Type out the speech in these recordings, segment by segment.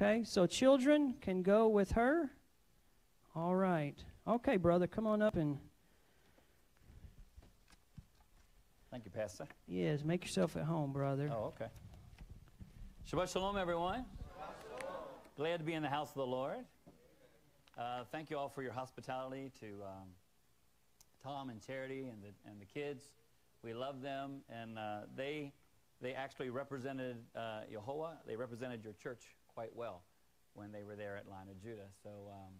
Okay, so children can go with her. All right. Okay, brother, come on up and Thank you, Pastor. yes, make yourself at home, brother. Oh, okay. Shabbat Shalom, everyone. Glad to be in the house of the Lord. Uh, thank you all for your hospitality to um, Tom and Charity and the, and the kids. We love them, and uh, they, they actually represented uh, Yehovah. They represented your church quite well when they were there at Lion of Judah. So um,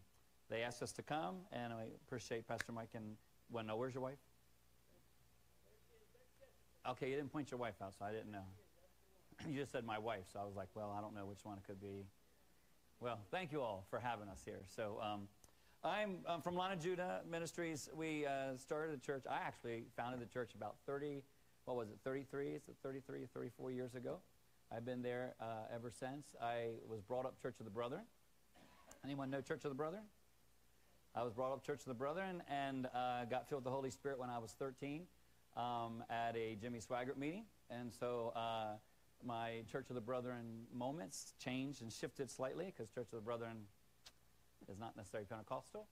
they asked us to come, and I appreciate Pastor Mike and, well, no, where's your wife? Okay, you didn't point your wife out, so I didn't know. you just said my wife, so I was like, well, I don't know which one it could be. Well, thank you all for having us here. So um, I'm, I'm from Lion of Judah Ministries. We uh, started a church. I actually founded the church about 30, what was it, 33? Is it 33 or 34 years ago? I've been there uh, ever since. I was brought up Church of the Brethren. Anyone know Church of the Brethren? I was brought up Church of the Brethren and uh, got filled with the Holy Spirit when I was 13 um, at a Jimmy Swaggart meeting. And so uh, my Church of the Brethren moments changed and shifted slightly because Church of the Brethren is not necessarily Pentecostal.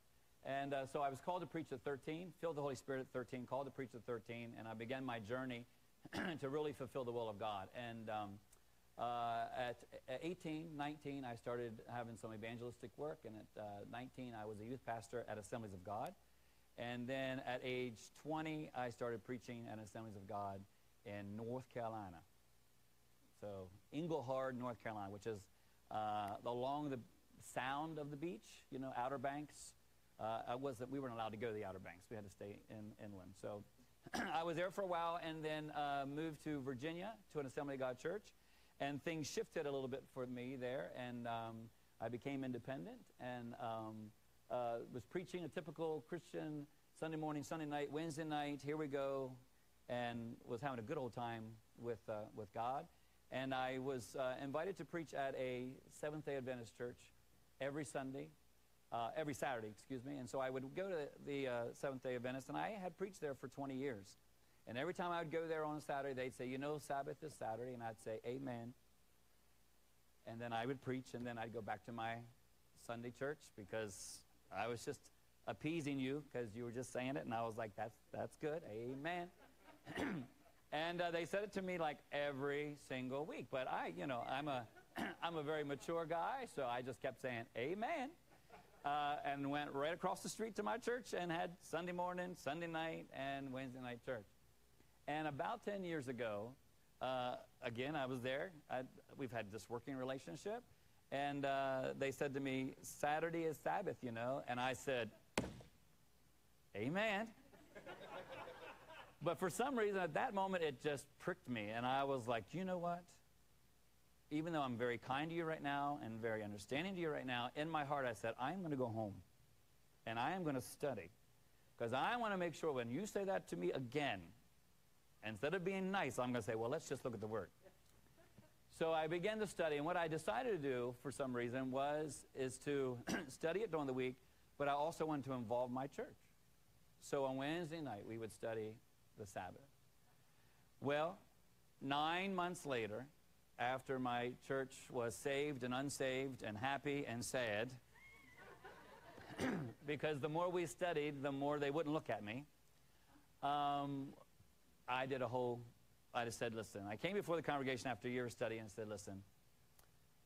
And uh, so I was called to preach at 13, filled the Holy Spirit at 13, called to preach at 13, and I began my journey to really fulfill the will of God. And um, uh, at, at 18, 19, I started having some evangelistic work, and at uh, 19, I was a youth pastor at Assemblies of God. And then at age 20, I started preaching at Assemblies of God in North Carolina. So Engelhard, North Carolina, which is uh, along the sound of the beach, you know, Outer Banks. Uh, I wasn't, we weren't allowed to go to the Outer Banks. We had to stay in, inland. So I was there for a while and then uh, moved to Virginia to an Assembly of God church. And things shifted a little bit for me there. And um, I became independent and um, uh, was preaching a typical Christian Sunday morning, Sunday night, Wednesday night. Here we go. And was having a good old time with, uh, with God. And I was uh, invited to preach at a Seventh day Adventist church every Sunday, uh, every Saturday, excuse me. And so I would go to the uh, Seventh day Adventist, and I had preached there for 20 years. And every time I would go there on a Saturday, they'd say, You know, Sabbath is Saturday. And I'd say, Amen. And then I would preach, and then I'd go back to my Sunday church because I was just appeasing you because you were just saying it. And I was like, That's, that's good. Amen. and uh, they said it to me like every single week. But I, you know, I'm a, I'm a very mature guy, so I just kept saying, Amen. Uh, and went right across the street to my church and had Sunday morning, Sunday night, and Wednesday night church. And about 10 years ago, uh, again, I was there. I, we've had this working relationship. And uh, they said to me, Saturday is Sabbath, you know. And I said, Amen. but for some reason, at that moment, it just pricked me. And I was like, you know what? Even though I'm very kind to you right now and very understanding to you right now, in my heart, I said, I'm going to go home and I am going to study. Because I want to make sure when you say that to me again, instead of being nice, I'm going to say, well, let's just look at the word. So I began to study, and what I decided to do for some reason was is to study it during the week, but I also wanted to involve my church. So on Wednesday night, we would study the Sabbath. Well, nine months later, after my church was saved and unsaved and happy and sad, because the more we studied, the more they wouldn't look at me. Um, I did a whole, I just said, listen, I came before the congregation after a year of study and said, listen,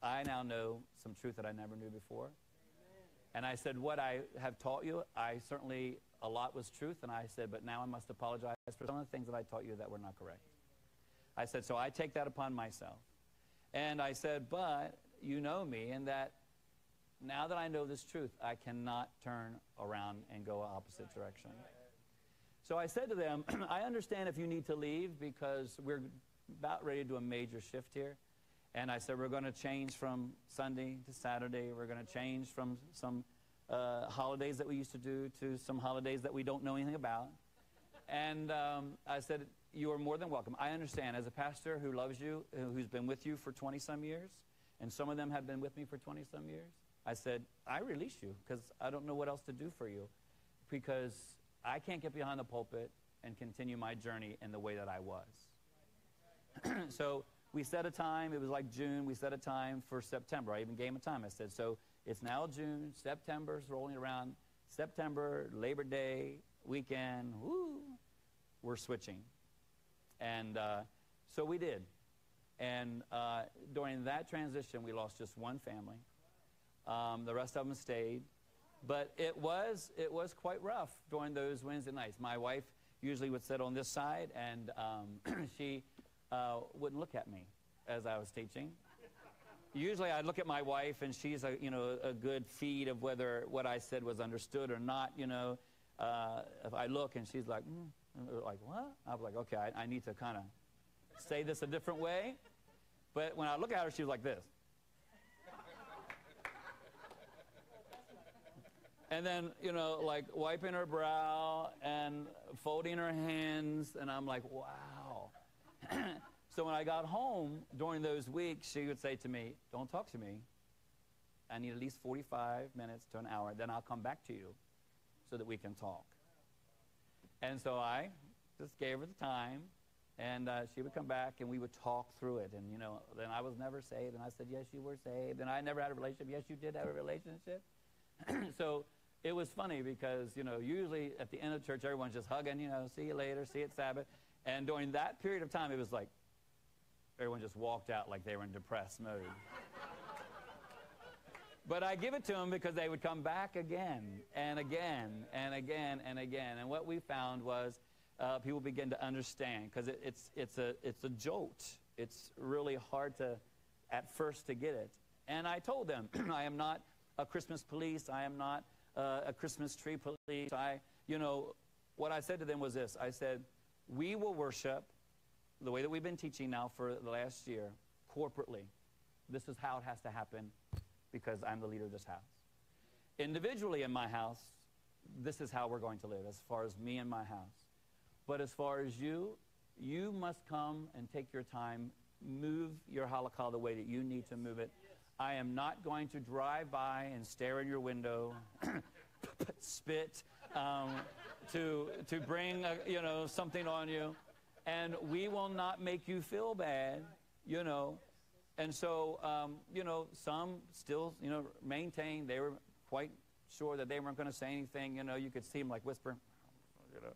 I now know some truth that I never knew before. And I said, what I have taught you, I certainly, a lot was truth. And I said, but now I must apologize for some of the things that I taught you that were not correct. I said, so I take that upon myself. And I said, but you know me, and that now that I know this truth, I cannot turn around and go opposite direction. So I said to them, I understand if you need to leave because we're about ready to do a major shift here. And I said, we're going to change from Sunday to Saturday. We're going to change from some uh, holidays that we used to do to some holidays that we don't know anything about. And um, I said, you are more than welcome. I understand as a pastor who loves you, who's been with you for 20 some years, and some of them have been with me for 20 some years. I said, I release you because I don't know what else to do for you because I can't get behind the pulpit and continue my journey in the way that I was. so we set a time. It was like June. We set a time for September. I even gave him a time. I said, so it's now June. September's rolling around. September, Labor Day, weekend, woo, we're switching. And uh, so we did. And uh, during that transition, we lost just one family. Um, the rest of them stayed. But it was, it was quite rough during those Wednesday nights. My wife usually would sit on this side, and um, she uh, wouldn't look at me as I was teaching. Usually I'd look at my wife, and she's a, you know, a good feed of whether what I said was understood or not, you know. Uh, if I look and she's like, mm, like, what? I was like, okay, I, I need to kind of say this a different way. But when I look at her, she was like this. And then, you know, like wiping her brow and folding her hands, and I'm like, wow. so when I got home during those weeks, she would say to me, don't talk to me. I need at least 45 minutes to an hour, then I'll come back to you so that we can talk. And so I just gave her the time, and uh, she would come back, and we would talk through it. And, you know, then I was never saved, and I said, yes, you were saved. And I never had a relationship. Yes, you did have a relationship. so it was funny because, you know, usually at the end of church, everyone's just hugging, you know, see you later, see you at Sabbath. And during that period of time, it was like everyone just walked out like they were in depressed mode. but I give it to them because they would come back again and again and again and again. And what we found was uh, people begin to understand because it, it's, it's, a, it's a jolt. It's really hard to, at first, to get it. And I told them, I am not a Christmas police. I am not uh, a Christmas tree police. I, you know, what I said to them was this. I said, we will worship the way that we've been teaching now for the last year, corporately. This is how it has to happen because I'm the leader of this house. Individually in my house, this is how we're going to live as far as me and my house. But as far as you, you must come and take your time, move your halakha the way that you need to move it. I am not going to drive by and stare in your window, spit, um, to, to bring, a, you know, something on you. And we will not make you feel bad, you know. And so, um, you know, some still, you know, maintain they were quite sure that they weren't going to say anything. You know, you could see them like whisper, you know.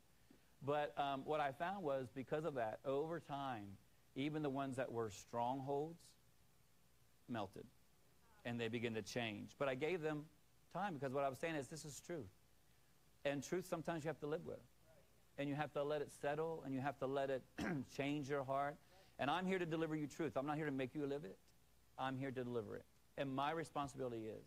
But um, what I found was because of that, over time, even the ones that were strongholds melted and they begin to change. But I gave them time because what I was saying is this is truth. And truth sometimes you have to live with. And you have to let it settle and you have to let it change your heart. And I'm here to deliver you truth. I'm not here to make you live it. I'm here to deliver it. And my responsibility is.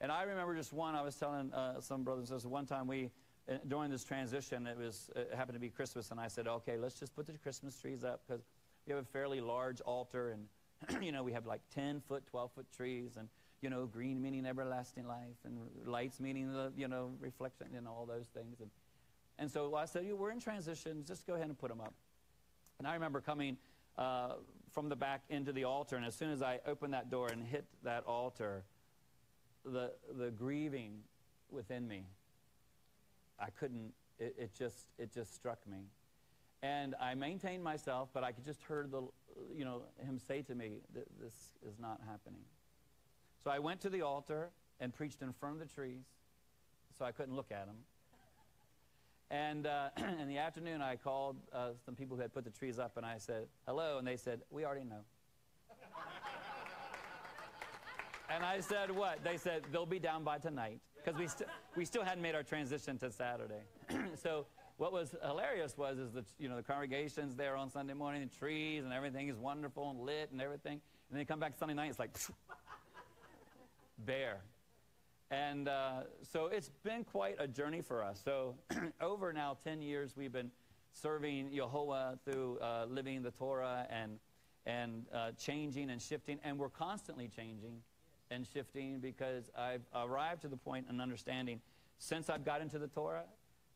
And I remember just one, I was telling uh, some brothers and sisters, one time we, uh, during this transition, it was it happened to be Christmas, and I said, okay, let's just put the Christmas trees up because we have a fairly large altar, and you know, we have like 10 foot, 12 foot trees, and, you know, green meaning everlasting life, and lights meaning the, you know, reflection, and all those things. And, and so I said, you we're in transition, just go ahead and put them up. And I remember coming uh, from the back into the altar, and as soon as I opened that door and hit that altar, the, the grieving within me, I couldn't, it, it, just, it just struck me. And I maintained myself, but I could just heard the, you know, him say to me, this is not happening. So I went to the altar and preached in front of the trees, so I couldn't look at him. And uh, in the afternoon, I called uh, some people who had put the trees up, and I said, hello, and they said, we already know. and I said, what? They said, they'll be down by tonight, because we, st we still hadn't made our transition to Saturday. so what was hilarious was is that you know the congregation's there on Sunday morning, the trees and everything is wonderful and lit and everything, and then you come back Sunday night, it's like bare. And uh, so it's been quite a journey for us. So over now 10 years, we've been serving Yehovah through uh, living the Torah and, and uh, changing and shifting. And we're constantly changing and shifting because I've arrived to the point and understanding since I've got into the Torah,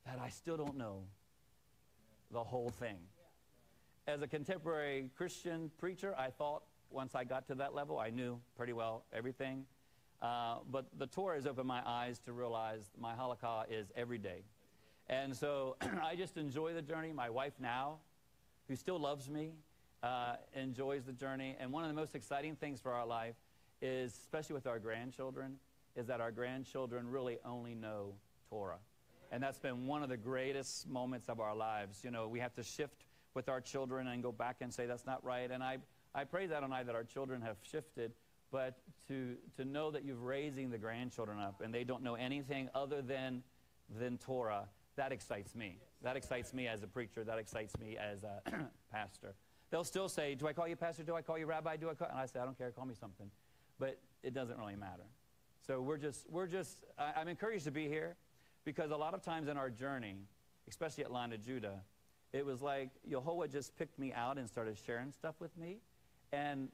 that I still don't know the whole thing. As a contemporary Christian preacher, I thought once I got to that level, I knew pretty well everything. Uh, but the Torah has opened my eyes to realize my halakha is every day. And so I just enjoy the journey. My wife now, who still loves me, uh, enjoys the journey. And one of the most exciting things for our life is, especially with our grandchildren, is that our grandchildren really only know Torah. And that's been one of the greatest moments of our lives. You know, we have to shift with our children and go back and say that's not right. And I, I praise Adonai that our children have shifted, but to, to know that you're raising the grandchildren up and they don't know anything other than, than Torah, that excites me. That excites me as a preacher. That excites me as a pastor. They'll still say, Do I call you pastor? Do I call you rabbi? Do I call? And I say, I don't care. Call me something. But it doesn't really matter. So we're just, we're just, I, I'm encouraged to be here because a lot of times in our journey, especially at Lion of Judah, it was like Yehovah just picked me out and started sharing stuff with me. And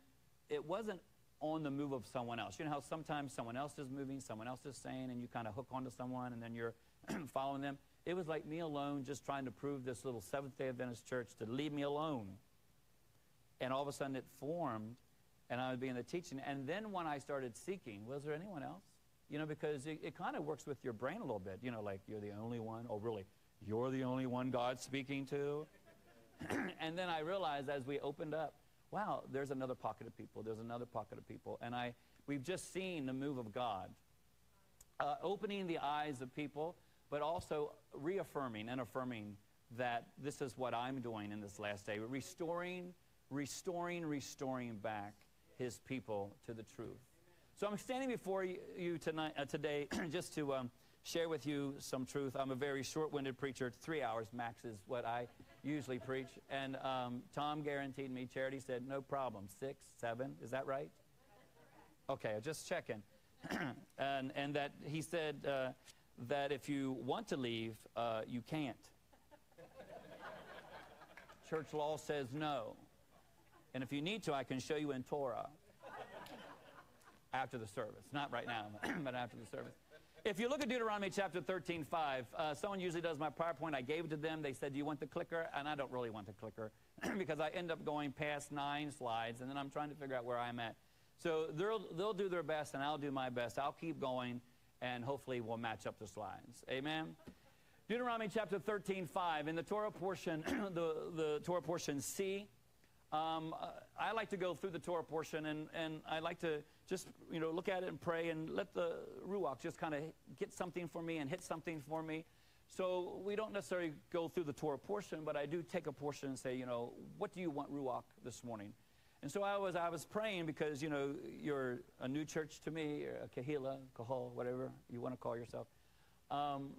it wasn't on the move of someone else. You know how sometimes someone else is moving, someone else is saying, and you kind of hook onto someone and then you're following them. It was like me alone just trying to prove this little Seventh day Adventist church to leave me alone. And all of a sudden it formed, and I would be in the teaching. And then when I started seeking, was there anyone else? You know, because it, it kind of works with your brain a little bit. You know, like you're the only one. Oh, really? You're the only one God's speaking to? and then I realized as we opened up, wow, there's another pocket of people. There's another pocket of people. And I, we've just seen the move of God, uh, opening the eyes of people, but also reaffirming and affirming that this is what I'm doing in this last day, restoring, restoring, restoring back his people to the truth. So I'm standing before you tonight, uh, today just to um, share with you some truth. I'm a very short-winded preacher. Three hours max is what I usually preach. And um, Tom guaranteed me, Charity said, no problem. Six, seven, is that right? Okay, just checking. and, and that he said uh, that if you want to leave, uh, you can't. Church law says no. And if you need to, I can show you in Torah after the service. Not right now, but after the service. If you look at Deuteronomy chapter 13, 5, uh, someone usually does my PowerPoint. I gave it to them. They said, Do you want the clicker? And I don't really want the clicker because I end up going past nine slides and then I'm trying to figure out where I'm at. So they'll, they'll do their best and I'll do my best. I'll keep going and hopefully we'll match up the slides. Amen? Deuteronomy chapter 13, 5. In the Torah portion, the, the Torah portion C, um, I like to go through the Torah portion and, and I like to just you know look at it and pray and let the Ruach just kind of get something for me and hit something for me. So we don't necessarily go through the Torah portion, but I do take a portion and say, you know, what do you want Ruach this morning? And so I was, I was praying because, you know, you're a new church to me, a Kahila, kahol, whatever you want to call yourself. Um,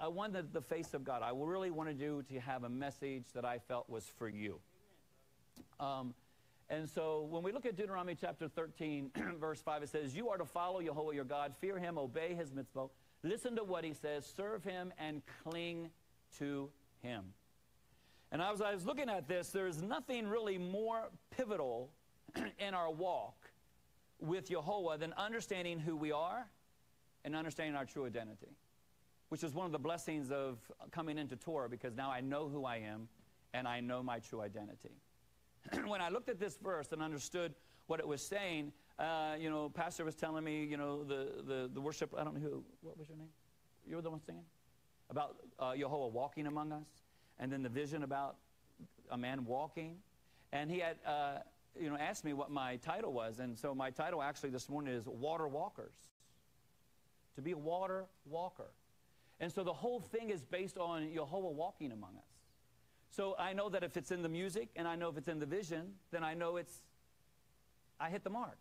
I wanted the face of God. I really wanted you to have a message that I felt was for you. Um, and so when we look at Deuteronomy chapter 13, verse 5, it says, You are to follow Jehovah your God, fear him, obey his mitzvah, listen to what he says, serve him, and cling to him. And as I was looking at this, there's nothing really more pivotal in our walk with Jehovah than understanding who we are and understanding our true identity, which is one of the blessings of coming into Torah because now I know who I am and I know my true identity. when I looked at this verse and understood what it was saying, uh, you know, pastor was telling me, you know, the, the, the worship, I don't know who, what was your name? You were the one singing? About uh, walking among us, and then the vision about a man walking. And he had, uh, you know, asked me what my title was, and so my title actually this morning is Water Walkers. To be a water walker. And so the whole thing is based on Yehovah walking among us. So I know that if it's in the music and I know if it's in the vision, then I know it's, I hit the mark,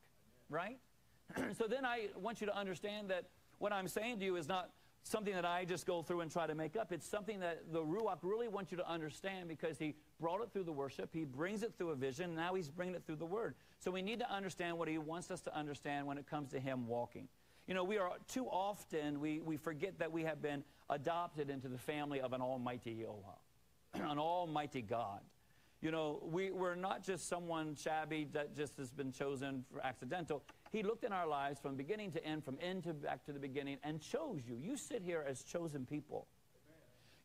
right? so then I want you to understand that what I'm saying to you is not something that I just go through and try to make up. It's something that the Ruach really wants you to understand because he brought it through the worship. He brings it through a vision. Now he's bringing it through the word. So we need to understand what he wants us to understand when it comes to him walking. You know, we are too often, we, we forget that we have been adopted into the family of an almighty Yehovah. an almighty God. You know, we, we're not just someone shabby that just has been chosen for accidental. He looked in our lives from beginning to end, from end to back to the beginning, and chose you. You sit here as chosen people.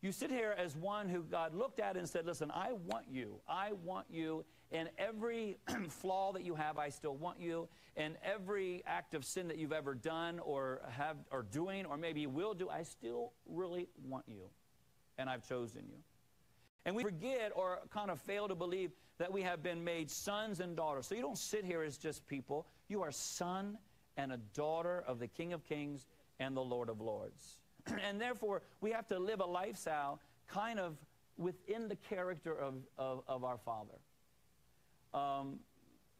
You sit here as one who God looked at and said, Listen, I want you. I want you. In every flaw that you have, I still want you. In every act of sin that you've ever done or have or doing or maybe will do, I still really want you. And I've chosen you. And we forget or kind of fail to believe that we have been made sons and daughters. So you don't sit here as just people. You are son and a daughter of the King of Kings and the Lord of Lords. and therefore, we have to live a lifestyle kind of within the character of, of, of our Father. Um,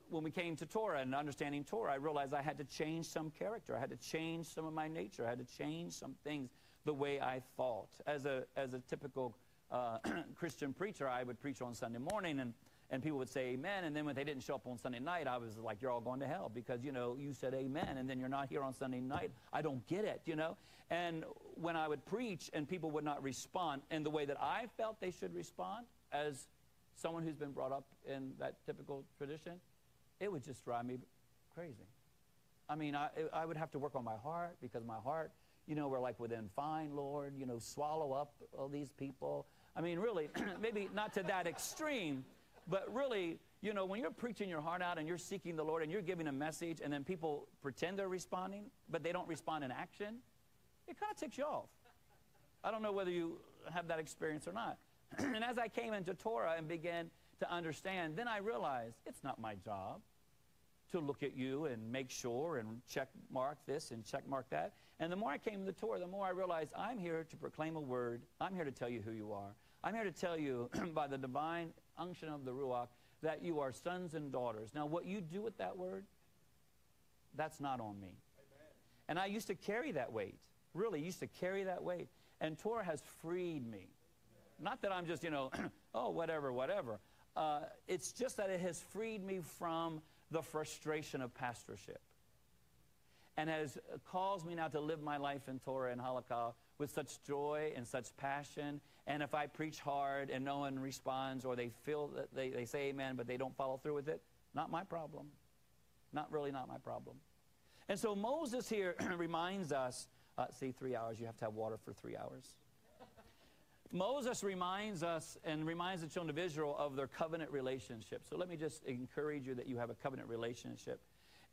when we came to Torah and understanding Torah, I realized I had to change some character. I had to change some of my nature. I had to change some things the way I thought. As a, as a typical uh, Christian preacher, I would preach on Sunday morning and, and people would say amen. And then when they didn't show up on Sunday night, I was like, you're all going to hell because, you know, you said amen and then you're not here on Sunday night. I don't get it, you know. And when I would preach and people would not respond in the way that I felt they should respond as someone who's been brought up in that typical tradition, it would just drive me crazy. I mean, I, I would have to work on my heart because my heart, you know, we're like within fine, Lord, you know, swallow up all these people. I mean, really, maybe not to that extreme, but really, you know, when you're preaching your heart out and you're seeking the Lord and you're giving a message and then people pretend they're responding, but they don't respond in action, it kind of ticks you off. I don't know whether you have that experience or not. and as I came into Torah and began to understand, then I realized it's not my job to look at you and make sure and check mark this and check mark that. And the more I came to the Torah, the more I realized I'm here to proclaim a word. I'm here to tell you who you are. I'm here to tell you by the divine unction of the Ruach that you are sons and daughters. Now, what you do with that word, that's not on me. Amen. And I used to carry that weight. Really, used to carry that weight. And Torah has freed me. Not that I'm just, you know, oh, whatever, whatever. Uh, it's just that it has freed me from the frustration of pastorship and has caused me now to live my life in Torah and Halakha with such joy and such passion. And if I preach hard and no one responds or they feel that they, they say amen but they don't follow through with it, not my problem. Not really not my problem. And so Moses here reminds us, uh, see, three hours, you have to have water for three hours. Moses reminds us and reminds the children of Israel of their covenant relationship. So let me just encourage you that you have a covenant relationship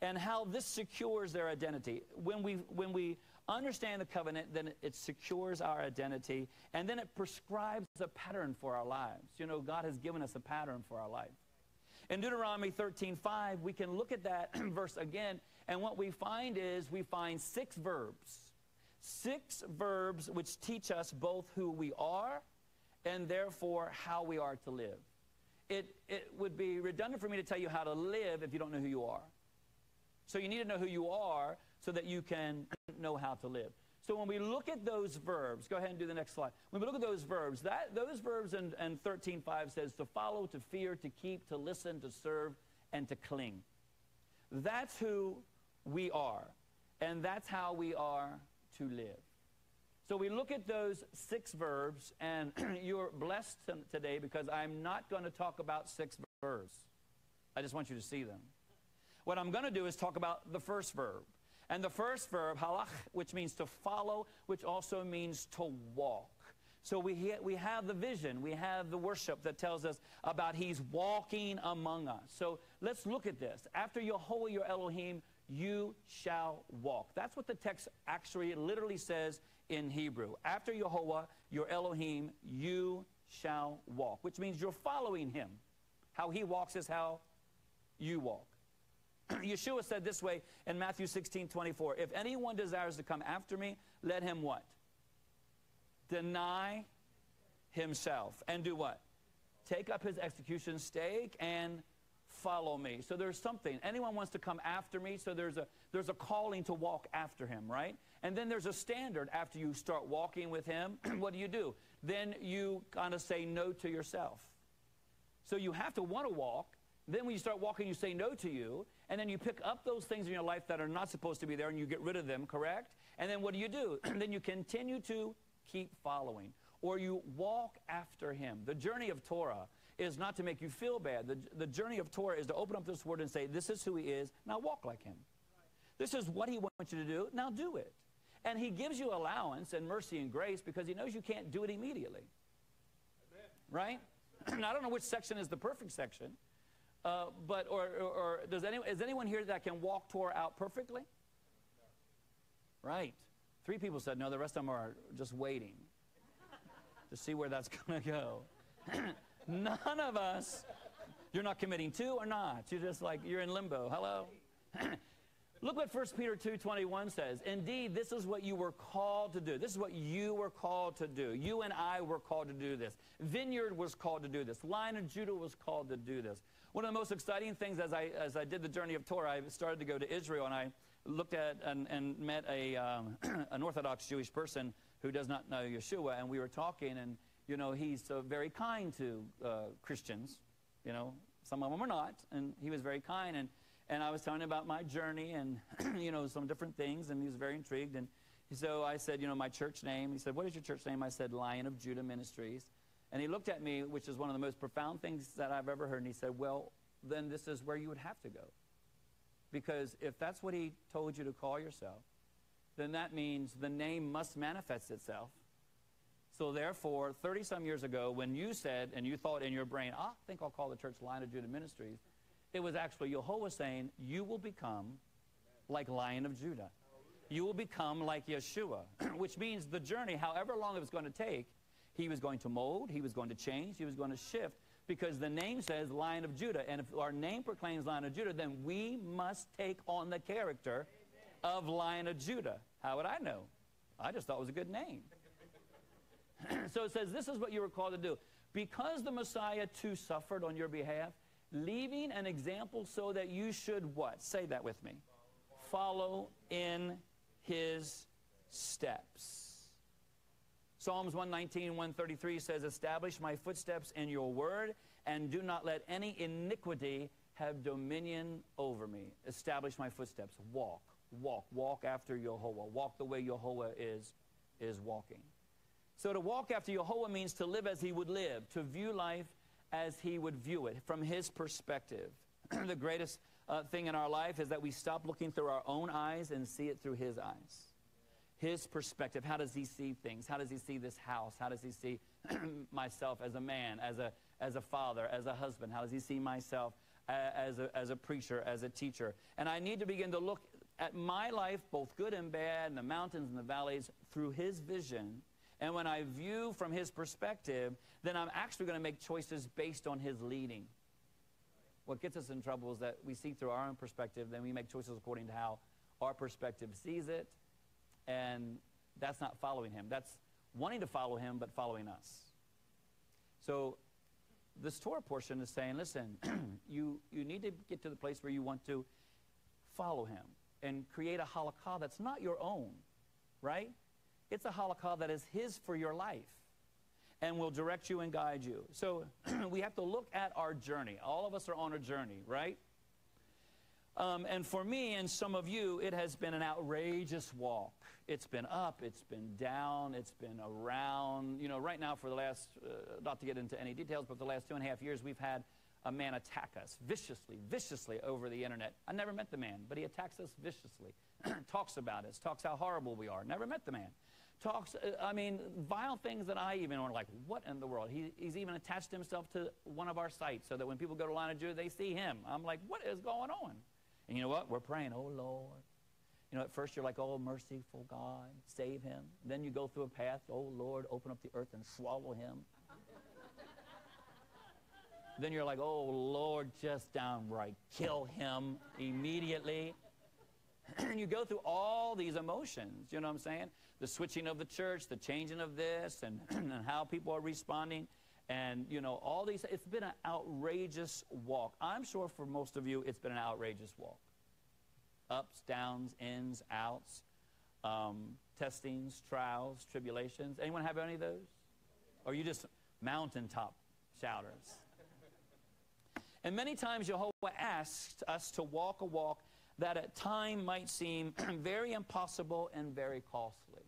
and how this secures their identity. When we, when we understand the covenant, then it secures our identity and then it prescribes a pattern for our lives. You know, God has given us a pattern for our life. In Deuteronomy 13:5, we can look at that verse again, and what we find is we find six verbs six verbs which teach us both who we are and therefore how we are to live. It, it would be redundant for me to tell you how to live if you don't know who you are. So you need to know who you are so that you can know how to live. So when we look at those verbs, go ahead and do the next slide. When we look at those verbs, that, those verbs in, in 13.5 says to follow, to fear, to keep, to listen, to serve, and to cling. That's who we are. And that's how we are to live. So we look at those six verbs, and you're blessed today because I'm not going to talk about six verbs. I just want you to see them. What I'm going to do is talk about the first verb. And the first verb, halach, which means to follow, which also means to walk. So we, we have the vision, we have the worship that tells us about he's walking among us. So let's look at this. After Yehovah your Elohim, you shall walk. That's what the text actually literally says in Hebrew. After Yehovah, your Elohim, you shall walk, which means you're following him. How he walks is how you walk. Yeshua said this way in Matthew 16, 24, if anyone desires to come after me, let him what? Deny himself. And do what? Take up his execution stake and follow me. So there's something. Anyone wants to come after me, so there's a, there's a calling to walk after him, right? And then there's a standard after you start walking with him. what do you do? Then you kind of say no to yourself. So you have to want to walk. Then when you start walking, you say no to you. And then you pick up those things in your life that are not supposed to be there and you get rid of them, correct? And then what do you do? Then you continue to keep following. Or you walk after him. The journey of Torah is not to make you feel bad. The, the journey of Torah is to open up this word and say, this is who he is, now walk like him. This is what he wants you to do, now do it. And he gives you allowance and mercy and grace because he knows you can't do it immediately. Amen. Right? I don't know which section is the perfect section, uh, but, or, or, or, does anyone, is anyone here that can walk Torah out perfectly? Right. Three people said no, the rest of them are just waiting to see where that's going to go. None of us. You're not committing to or not. You're just like, you're in limbo. Hello? Look what 1 Peter 2.21 says. Indeed, this is what you were called to do. This is what you were called to do. You and I were called to do this. Vineyard was called to do this. Lion of Judah was called to do this. One of the most exciting things as I, as I did the journey of Torah, I started to go to Israel and I looked at and, and met a, um, an Orthodox Jewish person who does not know Yeshua, and we were talking, and, you know, he's very kind to uh, Christians. You know, some of them are not, and he was very kind. And and I was telling him about my journey and, you know, some different things, and he was very intrigued. And so I said, you know, my church name. He said, what is your church name? I said, Lion of Judah Ministries. And he looked at me, which is one of the most profound things that I've ever heard, and he said, well, then this is where you would have to go. Because if that's what he told you to call yourself, then that means the name must manifest itself. So therefore, 30 some years ago, when you said and you thought in your brain, ah, I think I'll call the church Lion of Judah Ministries, it was actually Jehovah saying, You will become like Lion of Judah. You will become like Yeshua, which means the journey, however long it was going to take, he was going to mold, he was going to change, he was going to shift, because the name says Lion of Judah. And if our name proclaims Lion of Judah, then we must take on the character of Lion of Judah. How would I know? I just thought it was a good name. so it says, This is what you were called to do. Because the Messiah too suffered on your behalf, leaving an example so that you should what? Say that with me. Follow in his steps. Psalms 119, 133 says, Establish my footsteps in your word, and do not let any iniquity have dominion over me. Establish my footsteps. Walk, walk, walk after Jehovah. Walk the way Jehovah is, is walking. So to walk after Jehovah means to live as he would live, to view life as he would view it from his perspective. the greatest uh, thing in our life is that we stop looking through our own eyes and see it through his eyes. His perspective. How does he see things? How does he see this house? How does he see myself as a man, as a, as a father, as a husband? How does he see myself as a, as a preacher, as a teacher? And I need to begin to look at my life, both good and bad, and the mountains and the valleys, through his vision and when I view from his perspective, then I'm actually going to make choices based on his leading. What gets us in trouble is that we see through our own perspective, then we make choices according to how our perspective sees it, and that's not following him. That's wanting to follow him, but following us. So this Torah portion is saying, listen, you, you need to get to the place where you want to follow him and create a halakha that's not your own, right? It's a halakha that is His for your life and will direct you and guide you. So we have to look at our journey. All of us are on a journey, right? Um, and for me and some of you, it has been an outrageous walk. It's been up, it's been down, it's been around. You know, right now, for the last, uh, not to get into any details, but the last two and a half years, we've had a man attack us viciously, viciously over the internet. I never met the man, but he attacks us viciously, talks about us, talks how horrible we are. Never met the man talks, uh, I mean, vile things that I even are like, what in the world? He, he's even attached himself to one of our sites so that when people go to Lion of Judah, they see him. I'm like, what is going on? And you know what? We're praying, oh Lord. You know, at first you're like, oh, merciful God, save him. Then you go through a path, oh Lord, open up the earth and swallow him. then you're like, oh Lord, just downright kill him immediately. and you go through all these emotions, you know what I'm saying? The switching of the church, the changing of this, and, and how people are responding. And, you know, all these, it's been an outrageous walk. I'm sure for most of you, it's been an outrageous walk. Ups, downs, ins, outs, um, testings, trials, tribulations. Anyone have any of those? Or you just mountaintop shouters? And many times Jehovah asked us to walk a walk that at time might seem very impossible and very costly.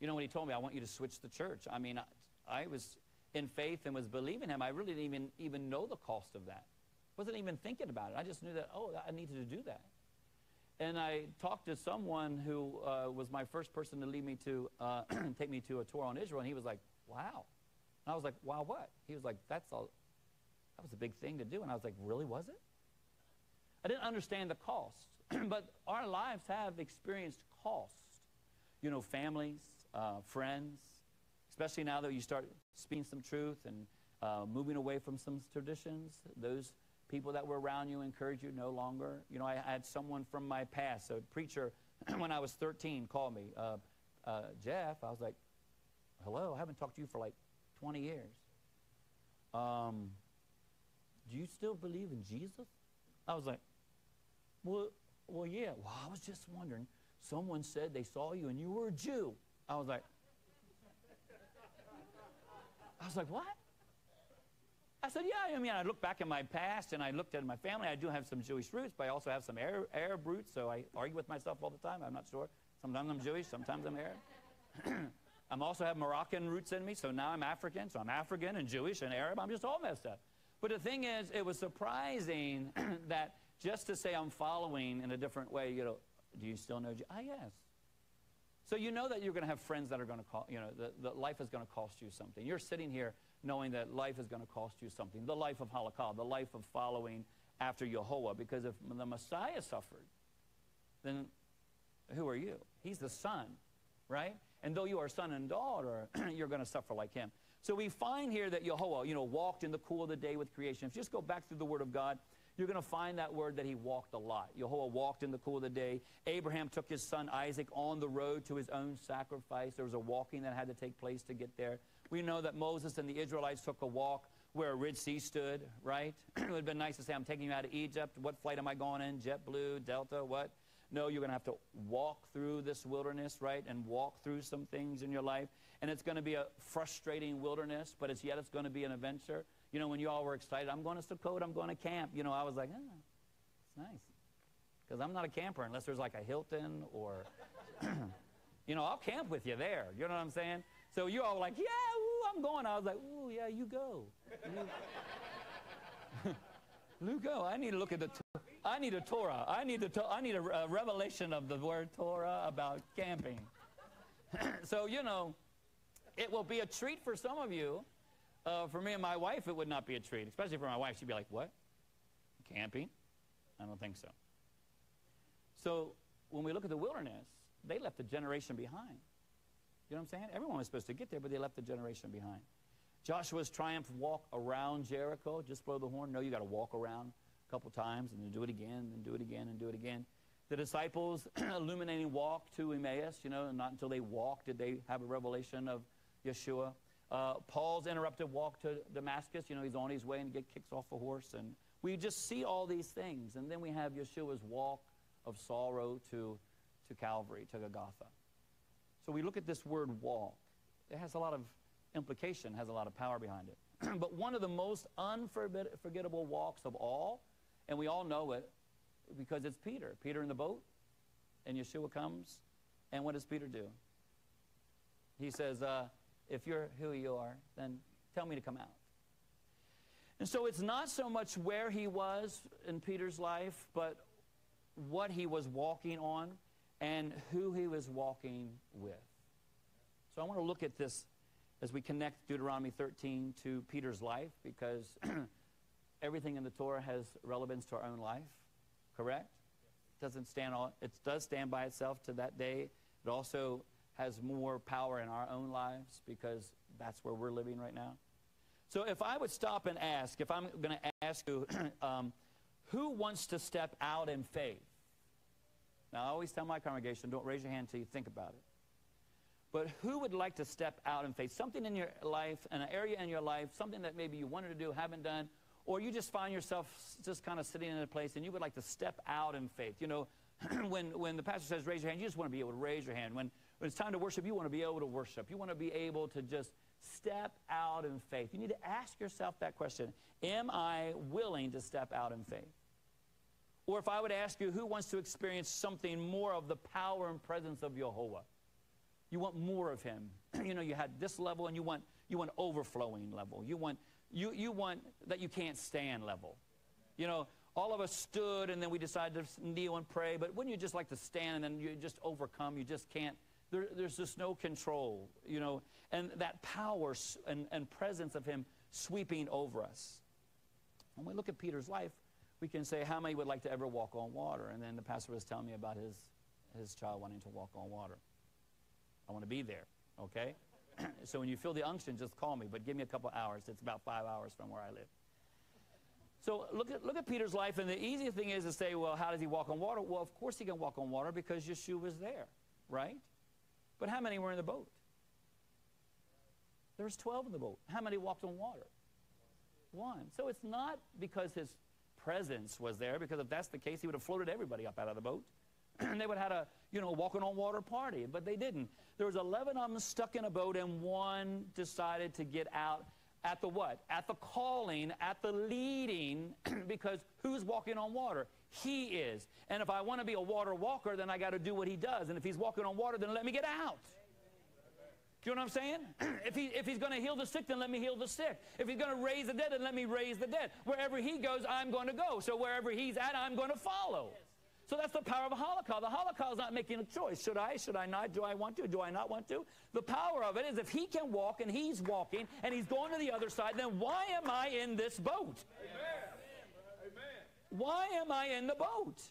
You know, when he told me, I want you to switch the church, I mean, I, I was in faith and was believing him. I really didn't even, even know the cost of that. Wasn't even thinking about it. I just knew that, oh, I needed to do that. And I talked to someone who uh, was my first person to lead me to, uh, take me to a tour on Israel, and he was like, wow. And I was like, wow, what? He was like, that's all, that was a big thing to do. And I was like, really, was it? I didn't understand the cost, but our lives have experienced cost. You know, families, uh, friends, especially now that you start speaking some truth and uh, moving away from some traditions. Those people that were around you encourage you no longer. You know, I, I had someone from my past, a preacher, when I was 13, called me, uh, uh, Jeff. I was like, hello, I haven't talked to you for like 20 years. Um, do you still believe in Jesus? I was like, well, well, yeah. Well, I was just wondering. Someone said they saw you and you were a Jew. I was like, I was like, what? I said, yeah. I mean, I look back at my past and I looked at my family. I do have some Jewish roots, but I also have some Arab, Arab roots. So I argue with myself all the time. I'm not sure. Sometimes I'm Jewish, sometimes I'm Arab. I'm also have Moroccan roots in me, so now I'm African. So I'm African and Jewish and Arab. I'm just all messed up. But the thing is, it was surprising that just to say I'm following in a different way, you know, do you still know? Je- ah, yes. So you know that you're going to have friends that are going to call, you know, that, that life is going to cost you something. You're sitting here knowing that life is going to cost you something. The life of halakha, the life of following after Yehovah. Because if the Messiah suffered, then who are you? He's the son, right? And though you are son and daughter, you're going to suffer like him. So we find here that Yehovah, you know, walked in the cool of the day with creation. If you just go back through the Word of God, you're going to find that word that he walked a lot. Yehovah walked in the cool of the day. Abraham took his son Isaac on the road to his own sacrifice. There was a walking that had to take place to get there. We know that Moses and the Israelites took a walk where a Red Sea stood, right? it would have been nice to say, I'm taking you out of Egypt. What flight am I going in? JetBlue, Delta, what? No, you're going to have to walk through this wilderness, right? And walk through some things in your life. And it's going to be a frustrating wilderness, but it's yet it's going to be an adventure. You know, when you all were excited, I'm going to Sukkot, I'm going to camp. You know, I was like, oh, it's nice. Because I'm not a camper unless there's like a Hilton or, you know, I'll camp with you there. You know what I'm saying? So you all were like, yeah, ooh, I'm going. I was like, ooh, yeah, you go. Go. I need to look at the. I need a Torah. I need a. To- I need a, a revelation of the word Torah about camping. so you know, it will be a treat for some of you. Uh, for me and my wife, it would not be a treat, especially for my wife. She'd be like, "What? Camping? I don't think so." So when we look at the wilderness, they left a generation behind. You know what I'm saying? Everyone was supposed to get there, but they left a generation behind. Joshua's triumph walk around Jericho, just blow the horn. No, you got to walk around a couple times and then do it again and do it again and do it again. The disciples illuminating walk to Emmaus, you know, not until they walked did they have a revelation of Yeshua. Uh, Paul's interrupted walk to Damascus, you know, he's on his way and get kicks off a horse. And we just see all these things. And then we have Yeshua's walk of sorrow to, to Calvary, to Golgotha. So we look at this word walk. It has a lot of implication, has a lot of power behind it. but one of the most unforgettable walks of all, and we all know it because it's Peter. Peter in the boat, and Yeshua comes, and what does Peter do? He says, uh, If you're who you are, then tell me to come out. And so it's not so much where he was in Peter's life, but what he was walking on and who he was walking with. So I want to look at this as we connect Deuteronomy 13 to Peter's life because everything in the Torah has relevance to our own life, correct? It doesn't stand all, it does stand by itself to that day. It also has more power in our own lives because that's where we're living right now. So if I would stop and ask, if I'm going to ask you, um, who wants to step out in faith? Now, I always tell my congregation, don't raise your hand until you think about it. But who would like to step out in faith? Something in your life, an area in your life, something that maybe you wanted to do, haven't done, or you just find yourself just kind of sitting in a place and you would like to step out in faith. You know, when, when the pastor says raise your hand, you just want to be able to raise your hand. When, when it's time to worship, you want to be able to worship. You want to be able to just step out in faith. You need to ask yourself that question Am I willing to step out in faith? Or if I would ask you, who wants to experience something more of the power and presence of Jehovah? You want more of him. you know, you had this level and you want you want overflowing level. You want you you want that you can't stand level. You know, all of us stood and then we decided to kneel and pray, but wouldn't you just like to stand and then you just overcome? You just can't there, there's just no control, you know, and that power and, and presence of him sweeping over us. When we look at Peter's life, we can say, how many would like to ever walk on water? And then the pastor was telling me about his, his child wanting to walk on water. I want to be there, okay? so when you feel the unction, just call me. But give me a couple hours. It's about five hours from where I live. So look at, look at Peter's life, and the easy thing is to say, well, how does he walk on water? Well, of course he can walk on water because Yeshua was there, right? But how many were in the boat? There was 12 in the boat. How many walked on water? One. So it's not because his presence was there, because if that's the case, he would have floated everybody up out of the boat. and they would have had a, you know, walking on water party, but they didn't. There was 11 of them stuck in a boat, and one decided to get out at the what? At the calling, at the leading, because who's walking on water? He is. And if I want to be a water walker, then I got to do what he does. And if he's walking on water, then let me get out. Do you know what I'm saying? if, he, if he's going to heal the sick, then let me heal the sick. If he's going to raise the dead, then let me raise the dead. Wherever he goes, I'm going to go. So wherever he's at, I'm going to follow. So that's the power of a halakha. The halakha is not making a choice. Should I? Should I not? Do I want to? Do I not want to? The power of it is if he can walk and he's walking and he's going to the other side, then why am I in this boat? Amen. Why am I in the boat?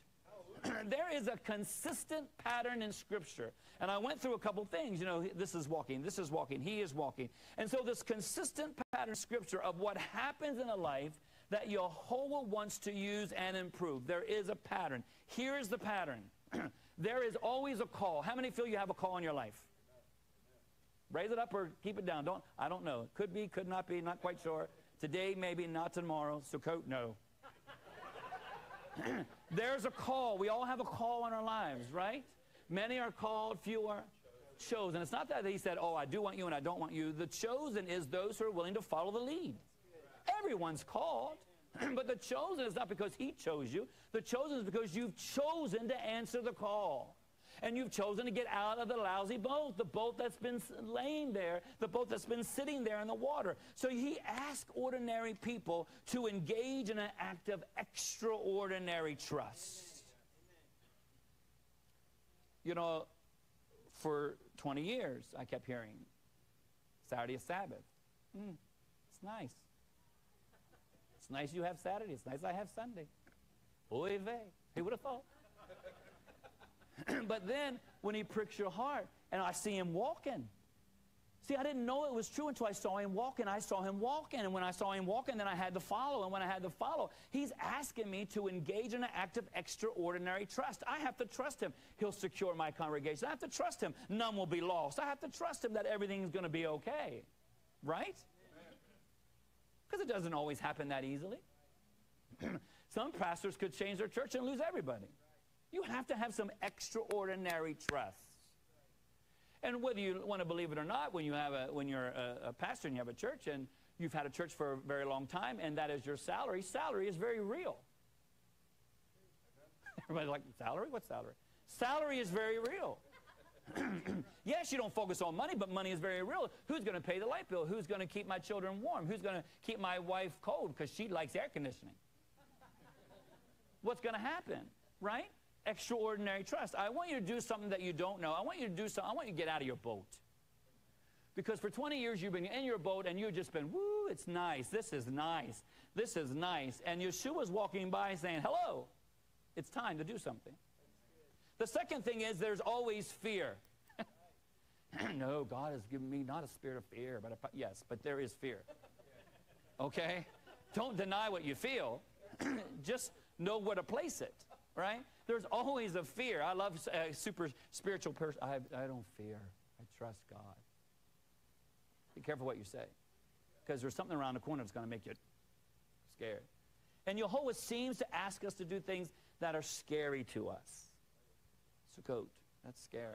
there is a consistent pattern in Scripture. And I went through a couple things. You know, this is walking, this is walking, he is walking. And so, this consistent pattern in Scripture of what happens in a life that Jehovah wants to use and improve. There is a pattern. Here is the pattern there is always a call. How many feel you have a call in your life? Raise it up or keep it down. Don't I don't know. Could be, could not be, not quite sure. Today, maybe, not tomorrow. Sukkot, no. There's a call. We all have a call in our lives, right? Many are called, few are chosen. It's not that he said, Oh, I do want you and I don't want you. The chosen is those who are willing to follow the lead. Everyone's called. but the chosen is not because he chose you. The chosen is because you've chosen to answer the call. And you've chosen to get out of the lousy boat, the boat that's been laying there, the boat that's been sitting there in the water. So he asked ordinary people to engage in an act of extraordinary trust. You know, for 20 years, I kept hearing Saturday is Sabbath. Mm, it's nice. It's nice you have Saturday. It's nice I have Sunday. Oy vey. Who would have thought? but then when he pricks your heart and I see him walking. See, I didn't know it was true until I saw him walking. I saw him walking. And when I saw him walking, then I had to follow. And when I had to follow, he's asking me to engage in an act of extraordinary trust. I have to trust him. He'll secure my congregation. I have to trust him. None will be lost. I have to trust him that everything's going to be okay. Right? Because it doesn't always happen that easily. some pastors could change their church and lose everybody. You have to have some extraordinary trust. And whether you want to believe it or not, when, you have a, when you're a, a pastor and you have a church and you've had a church for a very long time and that is your salary, salary is very real. Everybody's like, salary? What salary? Salary is very real. yes, you don't focus on money, but money is very real. Who's going to pay the light bill? Who's going to keep my children warm? Who's going to keep my wife cold because she likes air conditioning? What's going to happen, right? Extraordinary trust. I want you to do something that you don't know. I want you to do something. I want you to get out of your boat. Because for 20 years you've been in your boat and you've just been, woo, it's nice. This is nice. This is nice. And Yeshua's walking by saying, hello, it's time to do something. The second thing is there's always fear. no, God has given me not a spirit of fear, but a, yes, but there is fear. Okay? Don't deny what you feel. Just know where to place it, right? There's always a fear. I love a super spiritual person. I, I don't fear. I trust God. Be careful what you say. Because there's something around the corner that's going to make you scared. And Jehovah seems to ask us to do things that are scary to us. Sukkot. That's scary.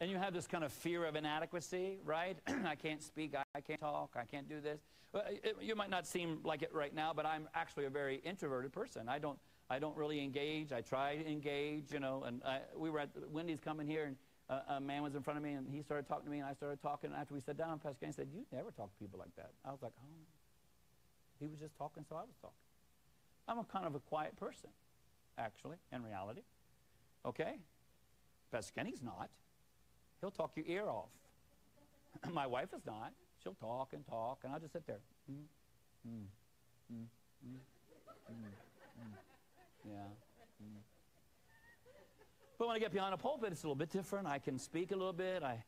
and you have this kind of fear of inadequacy, right? I can't speak, I can't talk, I can't do this. Well, it, you might not seem like it right now, but I'm actually a very introverted person. I don't, I don't really engage. I try to engage, you know. And I, we were at Wendy's coming here, and uh, a man was in front of me, and he started talking to me, and I started talking. And after we sat down, Pastor Kane said, "You never talk to people like that." I was like, "Oh." He was just talking, so I was talking. I'm a kind of a quiet person, actually, in reality. Okay? Pastor Kenny's not. He'll talk your ear off. My wife is not. She'll talk and talk, and I'll just sit there. Mm, mm, mm. Yeah. Mm. But when I get behind a pulpit, it's a little bit different. I can speak a little bit. I,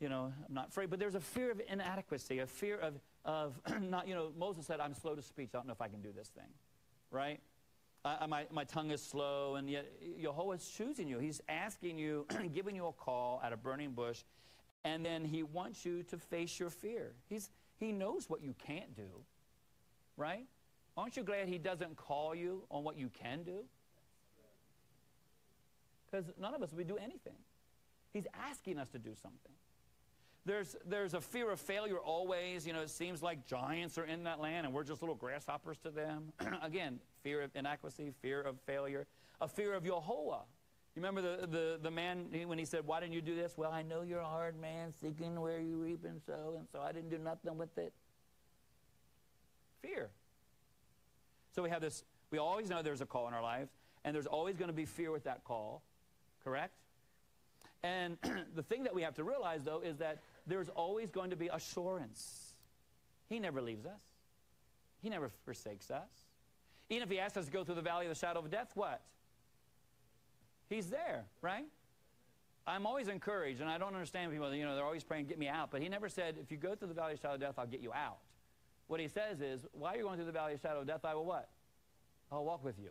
you know, I'm not afraid. But there's a fear of inadequacy, a fear of, of not, you know, Moses said, I'm slow to speech. I don't know if I can do this thing, right? I, my, my tongue is slow, and yet Jehovah is choosing you. He's asking you, giving you a call at a burning bush, and then he wants you to face your fear. He's, he knows what you can't do, right? Aren't you glad he doesn't call you on what you can do? Because none of us would do anything. He's asking us to do something. There's, there's a fear of failure always. You know, it seems like giants are in that land and we're just little grasshoppers to them. Again, fear of inadequacy, fear of failure, a fear of Yehovah. You remember the, the, the man when he said, Why didn't you do this? Well, I know you're a hard man, seeking where you reap and sow, and so I didn't do nothing with it. Fear. So we have this, we always know there's a call in our life, and there's always going to be fear with that call, correct? And the thing that we have to realize, though, is that there's always going to be assurance. He never leaves us, He never forsakes us. Even if He asks us to go through the valley of the shadow of death, what? He's there, right? I'm always encouraged, and I don't understand people, you know, they're always praying, get me out. But he never said, if you go through the valley of the shadow of death, I'll get you out. What he says is, while you're going through the valley of shadow of death, I will what? I'll walk with you.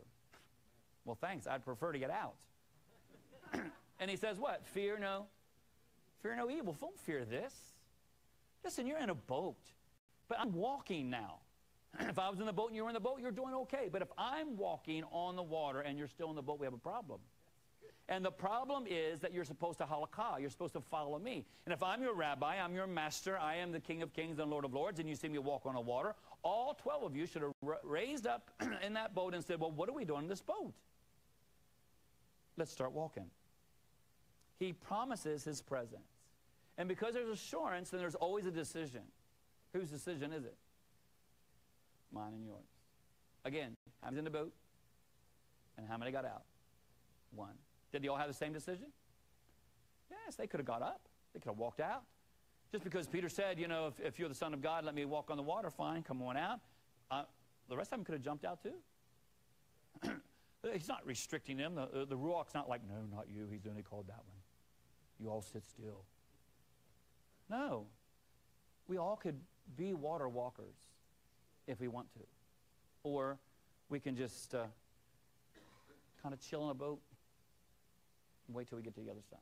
Well, thanks. I'd prefer to get out. and he says what? Fear no. Fear no evil. Don't fear this. Listen, you're in a boat. But I'm walking now. if I was in the boat and you were in the boat, you're doing okay. But if I'm walking on the water and you're still in the boat, we have a problem. And the problem is that you're supposed to halakha. You're supposed to follow me. And if I'm your rabbi, I'm your master, I am the King of kings and Lord of lords, and you see me walk on the water, all 12 of you should have raised up in that boat and said, well, what are we doing in this boat? Let's start walking. He promises his presence. And because there's assurance, then there's always a decision. Whose decision is it? Mine and yours. Again, how many's in the boat? And how many got out? One. Did they all have the same decision? Yes, they could have got up. They could have walked out. Just because Peter said, you know, if, if you're the Son of God, let me walk on the water, fine, come on out. Uh, the rest of them could have jumped out too. He's not restricting them. The, the Ruach's not like, no, not you. He's only called that one. You all sit still. No. We all could be water walkers if we want to. Or we can just uh, kind of chill in a boat wait till we get to the other side.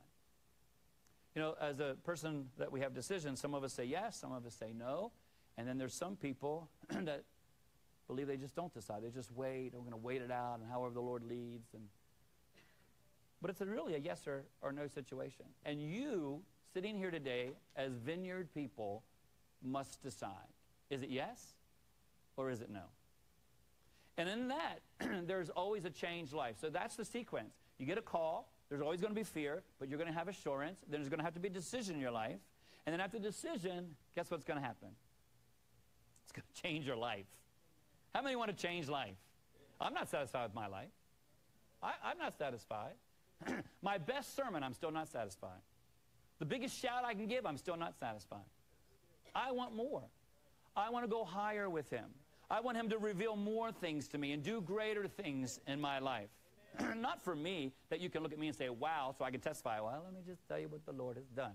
You know, as a person that we have decisions, some of us say yes, some of us say no. And then there's some people that believe they just don't decide. They just wait. I'm going to wait it out and however the Lord leads. And But it's really a yes or, or no situation. And you, sitting here today as vineyard people, must decide. Is it yes or is it no? And in that, there's always a changed life. So that's the sequence. You get a call, there's always going to be fear, but you're going to have assurance. Then there's going to have to be a decision in your life. And then after the decision, guess what's going to happen? It's going to change your life. How many want to change life? I'm not satisfied with my life. I, am not satisfied. my best sermon, I'm still not satisfied. The biggest shout I can give, I'm still not satisfied. I want more. I want to go higher with Him. I want Him to reveal more things to me and do greater things in my life. Not for me that you can look at me and say, wow, so I can testify. Well, let me just tell you what the Lord has done.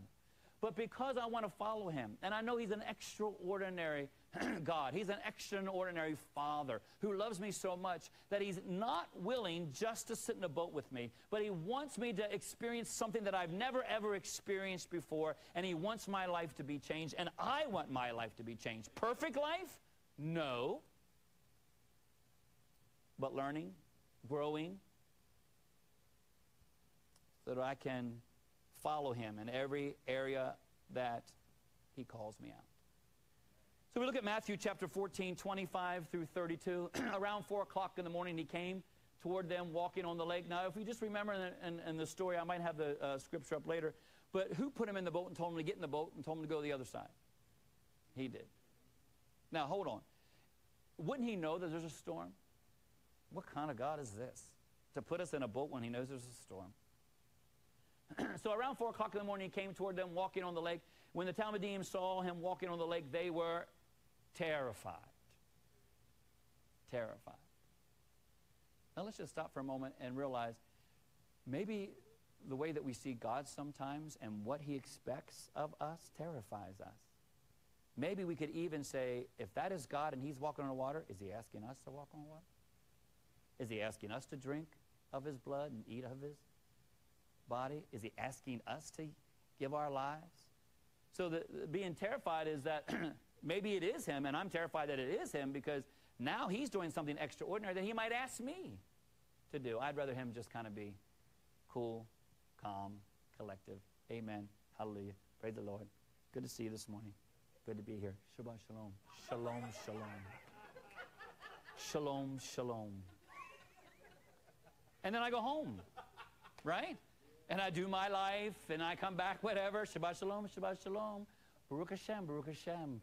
But because I want to follow him, and I know he's an extraordinary God, he's an extraordinary Father who loves me so much that he's not willing just to sit in a boat with me, but he wants me to experience something that I've never ever experienced before, and he wants my life to be changed, and I want my life to be changed. Perfect life? No. But learning, growing, that I can follow him in every area that he calls me out. So we look at Matthew chapter 14, 25 through 32. Around 4 o'clock in the morning, he came toward them walking on the lake. Now, if you just remember in, in, in the story, I might have the uh, scripture up later, but who put him in the boat and told him to get in the boat and told him to go to the other side? He did. Now, hold on. Wouldn't he know that there's a storm? What kind of God is this? To put us in a boat when he knows there's a storm. so around 4 o'clock in the morning, he came toward them walking on the lake. When the Talmidim saw him walking on the lake, they were terrified. Terrified. Now let's just stop for a moment and realize maybe the way that we see God sometimes and what he expects of us terrifies us. Maybe we could even say, if that is God and he's walking on the water, is he asking us to walk on water? Is he asking us to drink of his blood and eat of his body? Is he asking us to give our lives? So the, the being terrified is that maybe it is him, and I'm terrified that it is him because now he's doing something extraordinary that he might ask me to do. I'd rather him just kind of be cool, calm, collective. Amen. Hallelujah. Praise the Lord. Good to see you this morning. Good to be here. Shabbat shalom. Shalom, shalom. Shalom, shalom. And then I go home, right? And I do my life, and I come back, whatever. Shabbat shalom, Shabbat shalom. Baruch Hashem, Baruch Hashem.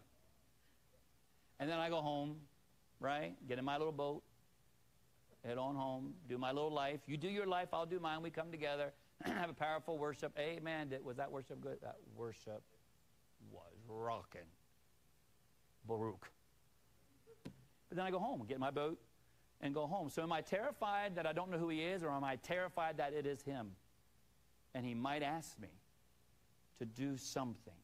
And then I go home, right? Get in my little boat, head on home, do my little life. You do your life, I'll do mine. We come together, have a powerful worship. Amen. Was that worship good? That worship was rocking. Baruch. But then I go home, get in my boat, and go home. So am I terrified that I don't know who he is, or am I terrified that it is him? And he might ask me to do something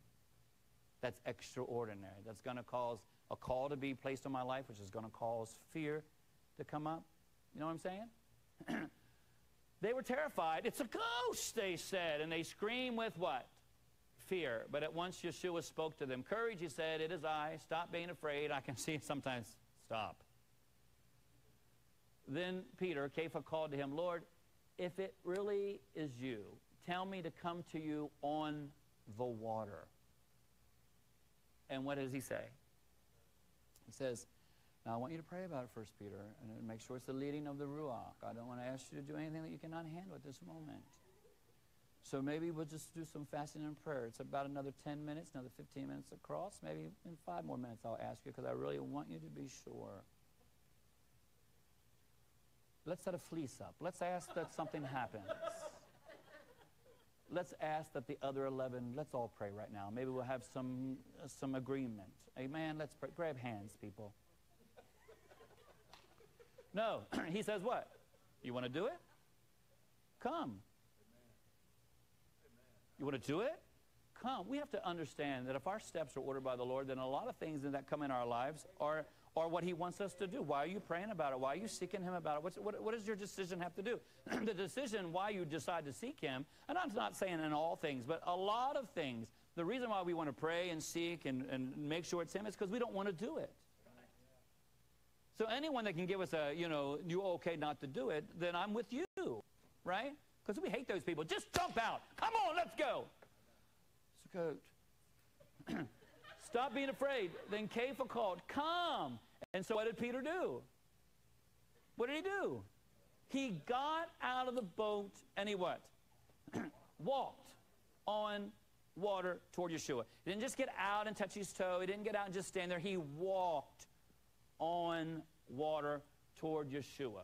that's extraordinary, that's going to cause a call to be placed on my life, which is going to cause fear to come up. You know what I'm saying? they were terrified. It's a ghost, they said. And they scream with what? Fear. But at once Yeshua spoke to them. Courage, he said, it is I. Stop being afraid. I can see sometimes. Stop. Then Peter, Kepha called to him, Lord, if it really is you, tell me to come to you on the water. And what does he say? He says, now I want you to pray about it first, Peter, and make sure it's the leading of the Ruach. I don't want to ask you to do anything that you cannot handle at this moment. So maybe we'll just do some fasting and prayer. It's about another 10 minutes, another 15 minutes across. Maybe in five more minutes I'll ask you because I really want you to be sure. Let's set a fleece up. Let's ask that something happens. Let's ask that the other 11, let's all pray right now. Maybe we'll have some, uh, some agreement. Amen. Let's pray. Grab hands, people. No. he says what? You want to do it? Come. You want to do it? Come. We have to understand that if our steps are ordered by the Lord, then a lot of things that come in our lives are, are what He wants us to do. Why are you praying about it? Why are you seeking Him about it? What's, what, what does your decision have to do? the decision why you decide to seek Him, and I'm not saying in all things, but a lot of things, the reason why we want to pray and seek and, and make sure it's Him is because we don't want to do it. So anyone that can give us a, you know, you okay not to do it, then I'm with you, right? Because we hate those people. Just jump out. Come on, let's go. Sukkot. Stop being afraid. Then Kepha called, come. And so what did Peter do? What did he do? He got out of the boat and he what? Walked on water toward Yeshua. He didn't just get out and touch his toe. He didn't get out and just stand there. He walked on water toward Yeshua.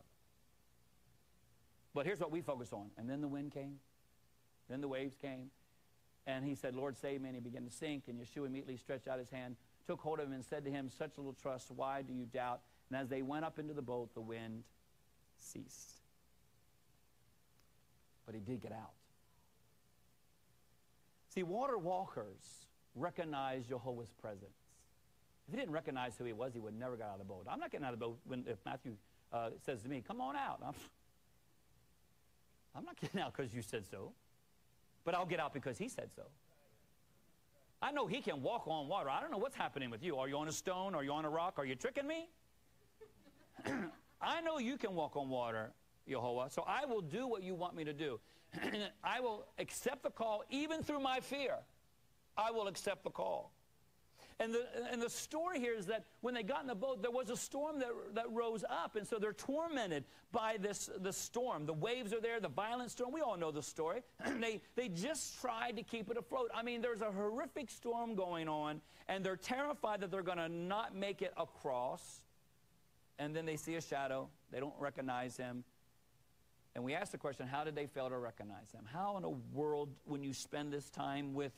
But here's what we focus on. And then the wind came. Then the waves came. And he said, Lord, save me. And he began to sink. And Yeshua immediately stretched out his hand, took hold of him, and said to him, Such little trust, why do you doubt? And as they went up into the boat, the wind ceased. But he did get out. See, water walkers recognize Jehovah's presence. If he didn't recognize who he was, he would never get out of the boat. I'm not getting out of the boat when, if Matthew uh, says to me, Come on out. I'm, I'm not getting out because you said so, but I'll get out because he said so. I know he can walk on water. I don't know what's happening with you. Are you on a stone? Are you on a rock? Are you tricking me? I know you can walk on water, Jehovah, so I will do what you want me to do. I will accept the call even through my fear. I will accept the call. And the, and the story here is that when they got in the boat, there was a storm that, that rose up. And so they're tormented by this, this storm. The waves are there, the violent storm. We all know the story. they, they just tried to keep it afloat. I mean, there's a horrific storm going on, and they're terrified that they're going to not make it across. And then they see a shadow. They don't recognize him. And we ask the question, how did they fail to recognize him? How in a world, when you spend this time with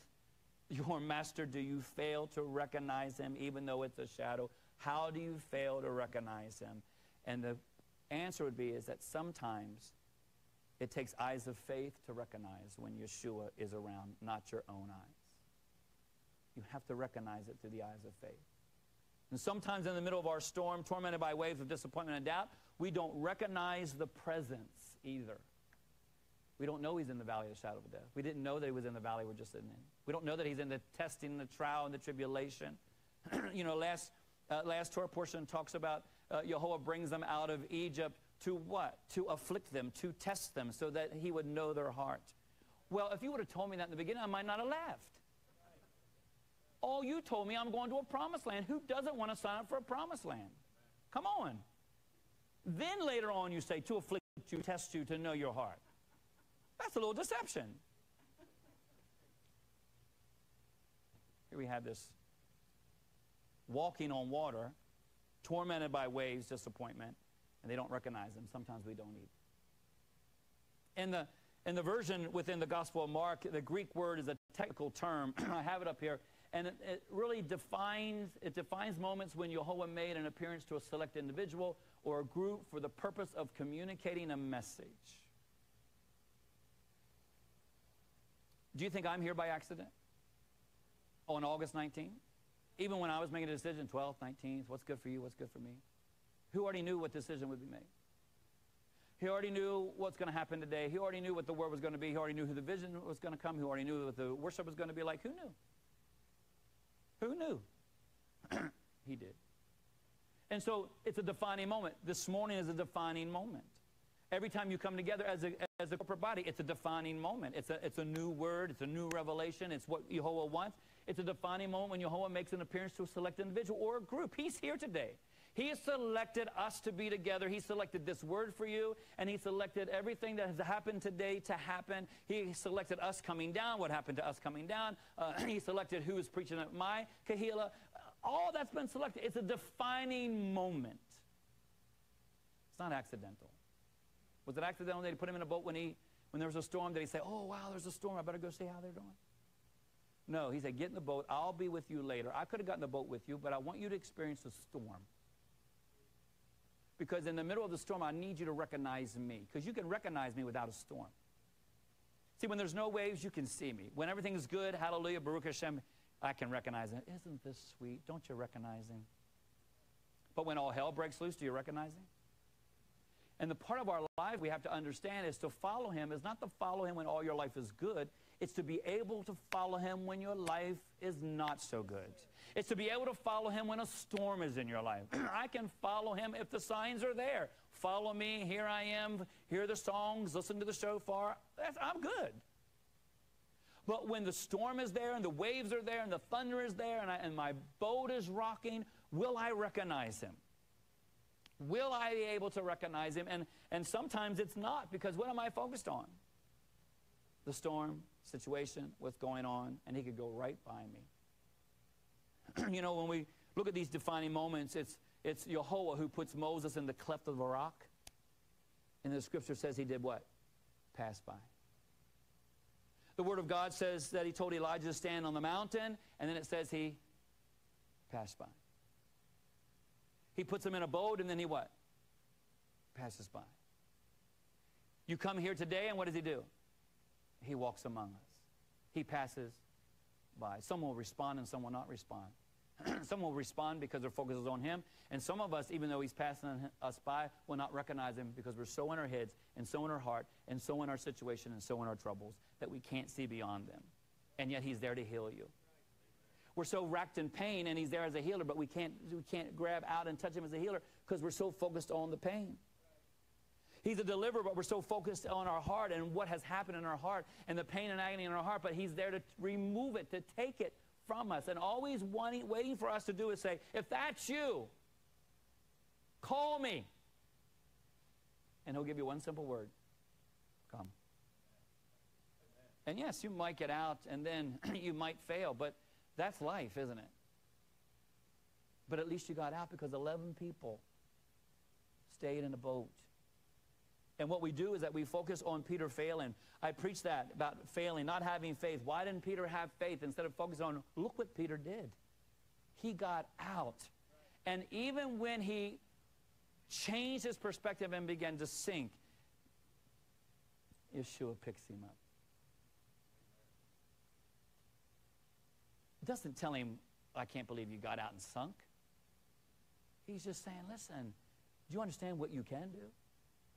your master, do you fail to recognize him even though it's a shadow? How do you fail to recognize him? And the answer would be is that sometimes It takes eyes of faith to recognize when Yeshua is around, not your own eyes. You have to recognize it through the eyes of faith. And sometimes in the middle of our storm, tormented by waves of disappointment and doubt, we don't recognize the presence either. We don't know he's in the valley of the shadow of death. We didn't know that he was in the valley we're just sitting in. We don't know that he's in the testing, the trial, and the tribulation. you know, last, uh, last Torah portion talks about uh, Jehovah brings them out of Egypt to what? To afflict them, to test them, so that he would know their heart. Well, if you would have told me that in the beginning, I might not have laughed. All you told me I'm going to a promised land. Who doesn't want to sign up for a promised land? Come on. Then later on, you say, to afflict you, test you, to know your heart. That's a little deception. Here we have this walking on water, tormented by waves, disappointment, and they don't recognize them. Sometimes we don't either. In the, in the version within the Gospel of Mark, the Greek word is a technical term. I have it up here. And it, it, really defines, it defines moments when Jehovah made an appearance to a select individual or a group for the purpose of communicating a message. Do you think I'm here by accident? Oh, on August 19th? Even when I was making a decision, 12th, 19th, what's good for you, what's good for me? Who already knew what decision would be made? He already knew what's going to happen today. He already knew what the word was going to be. He already knew who the vision was going to come. He already knew what the worship was going to be like. Who knew? Who knew? he did. And so it's a defining moment. This morning is a defining moment. Every time you come together as a, as a corporate body, it's a defining moment. It's a, it's a new word. It's a new revelation. It's what Yehovah wants. It's a defining moment when Yehovah makes an appearance to a select individual or a group. He's here today. He has selected us to be together. He selected this word for you, and He selected everything that has happened today to happen. He selected us coming down, what happened to us coming down. Uh, he selected who is preaching at my Kahila. All that's been selected. It's a defining moment. It's not accidental. Was it accidental that he put him in a boat when, he, when there was a storm? Did he say, oh, wow, there's a storm. I better go see how they're doing? No, he said, get in the boat. I'll be with you later. I could have gotten the boat with you, but I want you to experience the storm. Because in the middle of the storm, I need you to recognize me. Because you can recognize me without a storm. See, when there's no waves, you can see me. When everything is good, hallelujah, Baruch Hashem, I can recognize him. Isn't this sweet? Don't you recognize him? But when all hell breaks loose, do you recognize him? And the part of our life we have to understand is to follow him is not to follow him when all your life is good. It's to be able to follow him when your life is not so good. It's to be able to follow him when a storm is in your life. I can follow him if the signs are there. Follow me, here I am, hear the songs, listen to the shofar. That's, I'm good. But when the storm is there and the waves are there and the thunder is there and, I, and my boat is rocking, will I recognize him? Will I be able to recognize him? And, and sometimes it's not because what am I focused on? The storm, situation, what's going on, and he could go right by me. you know, when we look at these defining moments, it's, it's Jehovah who puts Moses in the cleft of the rock. And the scripture says he did what? Pass by. The word of God says that he told Elijah to stand on the mountain, and then it says he passed by. He puts them in a boat and then he what? Passes by. You come here today and what does he do? He walks among us. He passes by. Some will respond and some will not respond. some will respond because their focus is on him. And some of us, even though he's passing us by, will not recognize him because we're so in our heads and so in our heart and so in our situation and so in our troubles that we can't see beyond them. And yet he's there to heal you. We're so racked in pain, and he's there as a healer, but we can't, we can't grab out and touch him as a healer because we're so focused on the pain. He's a deliverer, but we're so focused on our heart and what has happened in our heart and the pain and agony in our heart, but he's there to remove it, to take it from us. And always wanting, waiting for us to do is say, if that's you, call me. And he'll give you one simple word come. And yes, you might get out and then you might fail, but that's life, isn't it? But at least you got out because 11 people stayed in the boat. And what we do is that we focus on Peter failing. I preached that about failing, not having faith. Why didn't Peter have faith instead of focusing on, look what Peter did? He got out. And even when he changed his perspective and began to sink, Yeshua picks him up. Doesn't tell him, I can't believe you got out and sunk. He's just saying, listen, do you understand what you can do?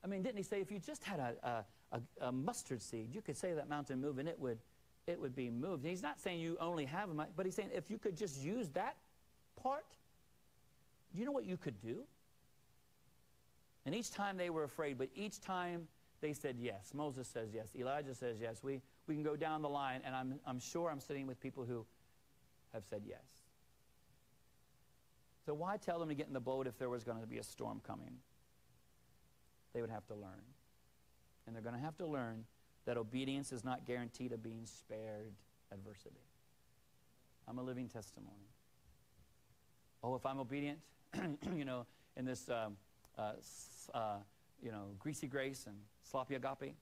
I mean, didn't he say if you just had a, a, a, a mustard seed, you could say that mountain move and it would, it would be moved. He's not saying you only have a, but he's saying if you could just use that part, do you know what you could do? And each time they were afraid, but each time they said yes. Moses says yes. Elijah says yes. We, we can go down the line, and I'm, I'm sure I'm sitting with people who have said yes. So why tell them to get in the boat if there was going to be a storm coming? They would have to learn. And they're going to have to learn that obedience is not guaranteed of being spared adversity. I'm a living testimony. Oh, if I'm obedient, you know, in this, um, uh, uh, you know, greasy grace and sloppy agape,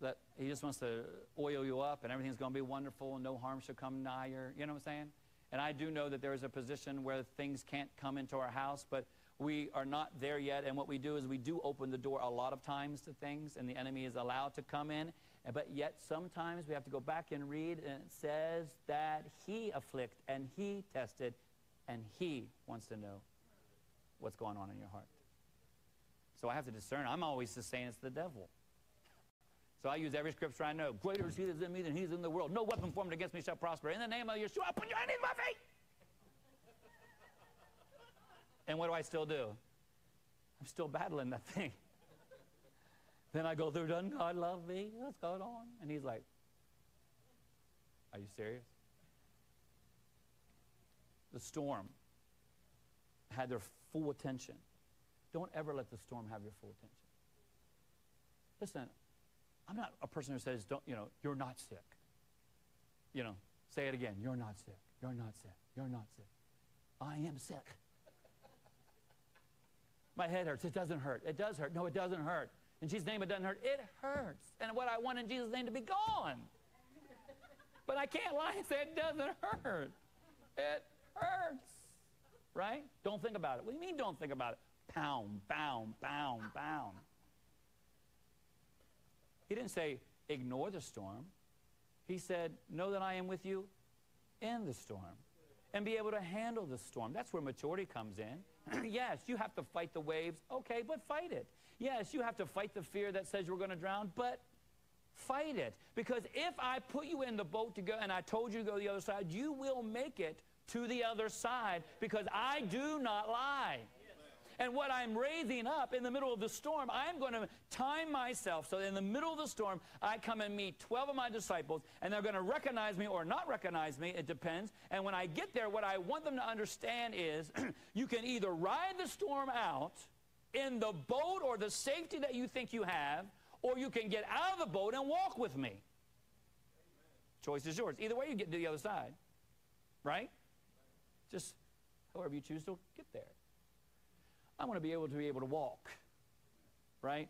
that he just wants to oil you up and everything's going to be wonderful and no harm shall come nigh you. You know what I'm saying? And I do know that there is a position where things can't come into our house, but we are not there yet. And what we do is we do open the door a lot of times to things, and the enemy is allowed to come in. But yet sometimes we have to go back and read, and it says that he afflict and he tested, and he wants to know what's going on in your heart. So I have to discern. I'm always just saying it's the devil. So I use every scripture I know. Greater is he that's in me than he's in the world. No weapon formed against me shall prosper. In the name of Yeshua, put your hand in my feet. and what do I still do? I'm still battling that thing. then I go through, doesn't God love me? What's going on? And he's like, Are you serious? The storm had their full attention. Don't ever let the storm have your full attention. Listen, I'm not a person who says, don't, you know, you're not sick. You know, say it again. You're not sick. You're not sick. You're not sick. I am sick. My head hurts. It doesn't hurt. It does hurt. No, it doesn't hurt. In Jesus' name, it doesn't hurt. It hurts. And what I want in Jesus' name to be gone. But I can't lie and say it doesn't hurt. It hurts. Right? Don't think about it. What do you mean don't think about it? Pound, pound, pound, pound. He didn't say, ignore the storm. He said, know that I am with you in the storm and be able to handle the storm. That's where maturity comes in. yes, you have to fight the waves. Okay, but fight it. Yes, you have to fight the fear that says you're going to drown, but fight it. Because if I put you in the boat to go and I told you to go to the other side, you will make it to the other side because I do not lie. And what I'm raising up in the middle of the storm, I'm going to time myself so in the middle of the storm, I come and meet 12 of my disciples, and they're going to recognize me or not recognize me. It depends. And when I get there, what I want them to understand is you can either ride the storm out in the boat or the safety that you think you have, or you can get out of the boat and walk with me. Choice is yours. Either way, you get to the other side. Right? Just however you choose to get there. I want to be able to be able to walk. Right?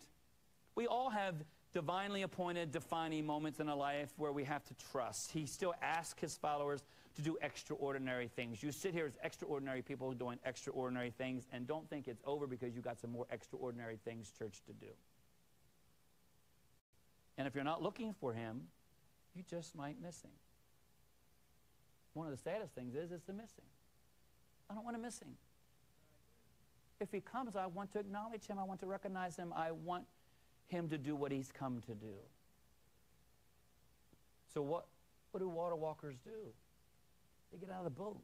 We all have divinely appointed defining moments in a life where we have to trust. He still asks his followers to do extraordinary things. You sit here as extraordinary people doing extraordinary things and don't think it's over because you got some more extraordinary things, church, to do. And if you're not looking for him, you just might miss him. One of the saddest things is, is the missing. I don't want to miss him. If he comes, I want to acknowledge him. I want to recognize him. I want him to do what he's come to do. So what, what do water walkers do? They get out of the boat.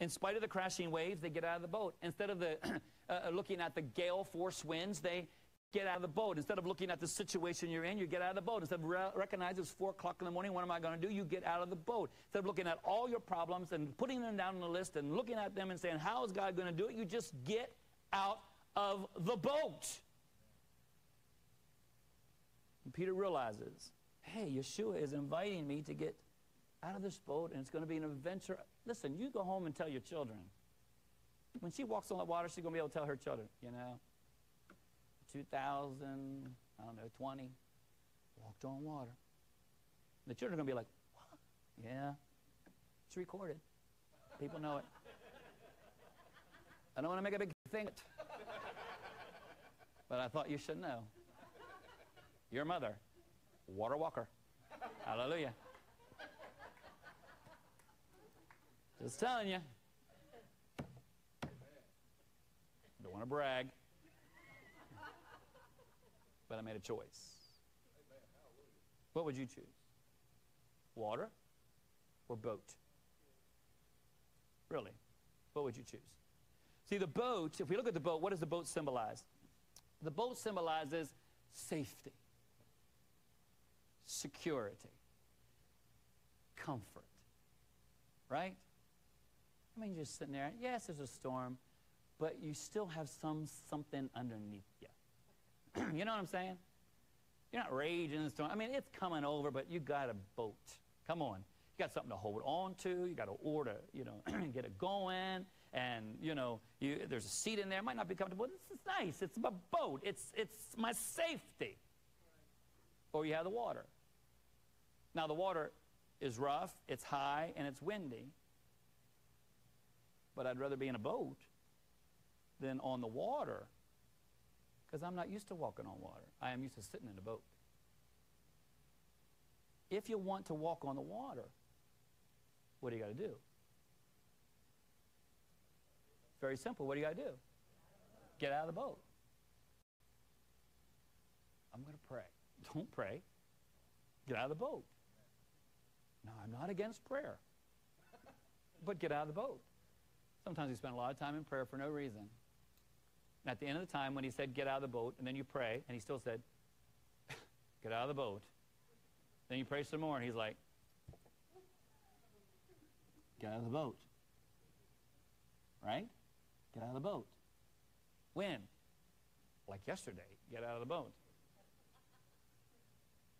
In spite of the crashing waves, they get out of the boat. Instead of the, uh, looking at the gale force winds, they get out of the boat. Instead of looking at the situation you're in, you get out of the boat. Instead of re- recognize it's 4 o'clock in the morning, what am I going to do? You get out of the boat. Instead of looking at all your problems and putting them down on the list and looking at them and saying, how is God going to do it? You just get out of the boat. And Peter realizes, hey, Yeshua is inviting me to get out of this boat and it's going to be an adventure. Listen, you go home and tell your children. When she walks on the water, she's going to be able to tell her children, you know, 2000, I don't know, 20, walked on water. The children are going to be like, what? Yeah, it's recorded. People know it. I don't want to make a big thing, but I thought you should know. Your mother, water walker. Hallelujah. Just telling you. Don't want to brag. But I made a choice. What would you choose? Water or boat? Really? What would you choose? See, the boat, if we look at the boat, what does the boat symbolize? The boat symbolizes safety, security, comfort, right? I mean, you're sitting there. Yes, there's a storm, but you still have some something underneath you. know what I'm saying? You're not raging in the storm. I mean, it's coming over, but you got a boat. Come on. You got something to hold on to. You got to order, you know, get it going. And, you know, you, there's a seat in there. It might not be comfortable. This is nice. It's my boat. It's, it's my safety. Or you have the water. Now, the water is rough, it's high, and it's windy. But I'd rather be in a boat than on the water because I'm not used to walking on water. I am used to sitting in a boat. If you want to walk on the water, what do you got to do? Very simple. What do you got to do? Get out of the boat. I'm going to pray. Don't pray. Get out of the boat. Now, I'm not against prayer, but get out of the boat. Sometimes we spend a lot of time in prayer for no reason. And at the end of the time, when he said, Get out of the boat, and then you pray, and he still said, Get out of the boat. Then you pray some more, and he's like, Get out of the boat. Right? Get out of the boat. When? Like yesterday, get out of the boat.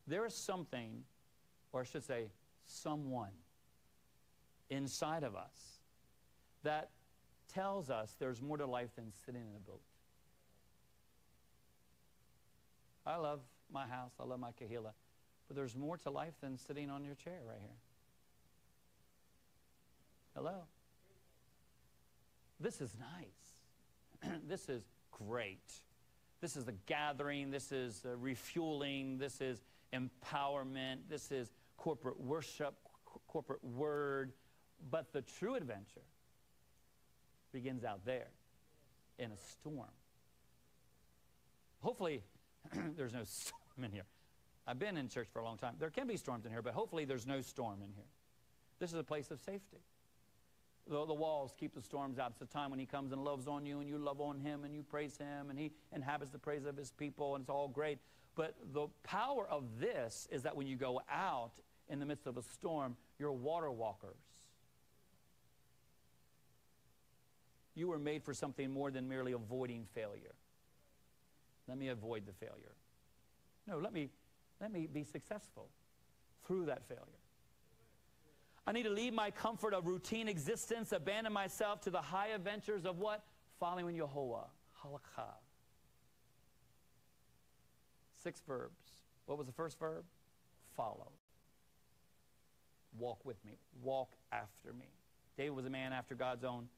There is something, or I should say, someone inside of us that tells us there's more to life than sitting in a boat. I love my house, I love my kahila, but there's more to life than sitting on your chair right here. Hello? This is nice. this is great. This is the gathering. This is uh, refueling. This is empowerment. This is corporate worship, c- corporate word. But the true adventure begins out there in a storm. Hopefully, there's no storm in here. I've been in church for a long time. There can be storms in here, but hopefully, there's no storm in here. This is a place of safety. The, the, walls keep the storms out. It's a time when he comes and loves on you, and you love on him, and you praise him, and he inhabits the praise of his people, and it's all great. But the power of this is that when you go out in the midst of a storm, you're water walkers. You were made for something more than merely avoiding failure. Let me avoid the failure. No, let me, let me be successful through that failure. I need to leave my comfort of routine existence, abandon myself to the high adventures of what? Following Yehovah. Halakha. Six verbs. What was the first verb? Follow. Walk with me. Walk after me. David was a man after God's own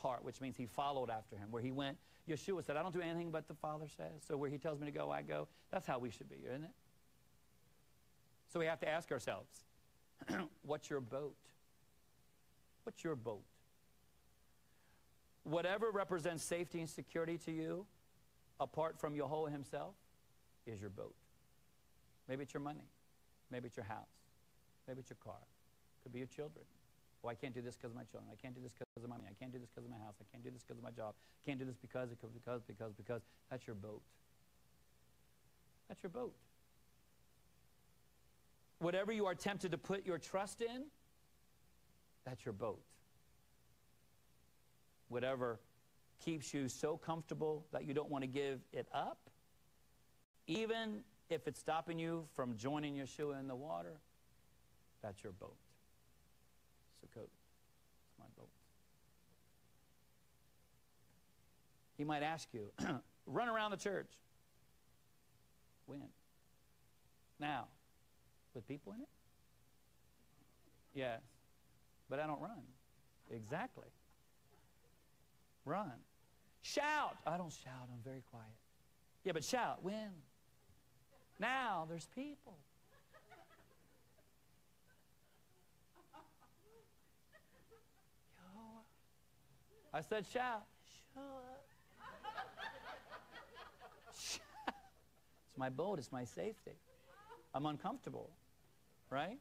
heart, which means he followed after him. Where he went, Yeshua said, I don't do anything but the Father says. So where he tells me to go, I go. That's how we should be, isn't it? So we have to ask ourselves, what's your boat? What's your boat? Whatever represents safety and security to you, apart from Yehovah himself, is your boat. Maybe it's your money. Maybe it's your house. Maybe it's your car. Could be your children. I can't do this because of my children. I can't do this because of my money. I can't do this because of my house. I can't do this because of my job. I can't do this because, because, because, because, because. That's your boat. That's your boat. Whatever you are tempted to put your trust in, that's your boat. Whatever keeps you so comfortable that you don't want to give it up, even if it's stopping you from joining Yeshua in the water, that's your boat. Sukkot. It's my boat. He might ask you, run around the church. When? Now. With people in it? Yes. But I don't run. Exactly. Run. Shout. I don't shout. I'm very quiet. Yeah, but shout. When? Now there's people. I said, shout. Shout. it's my boat, it's my safety. I'm uncomfortable, right?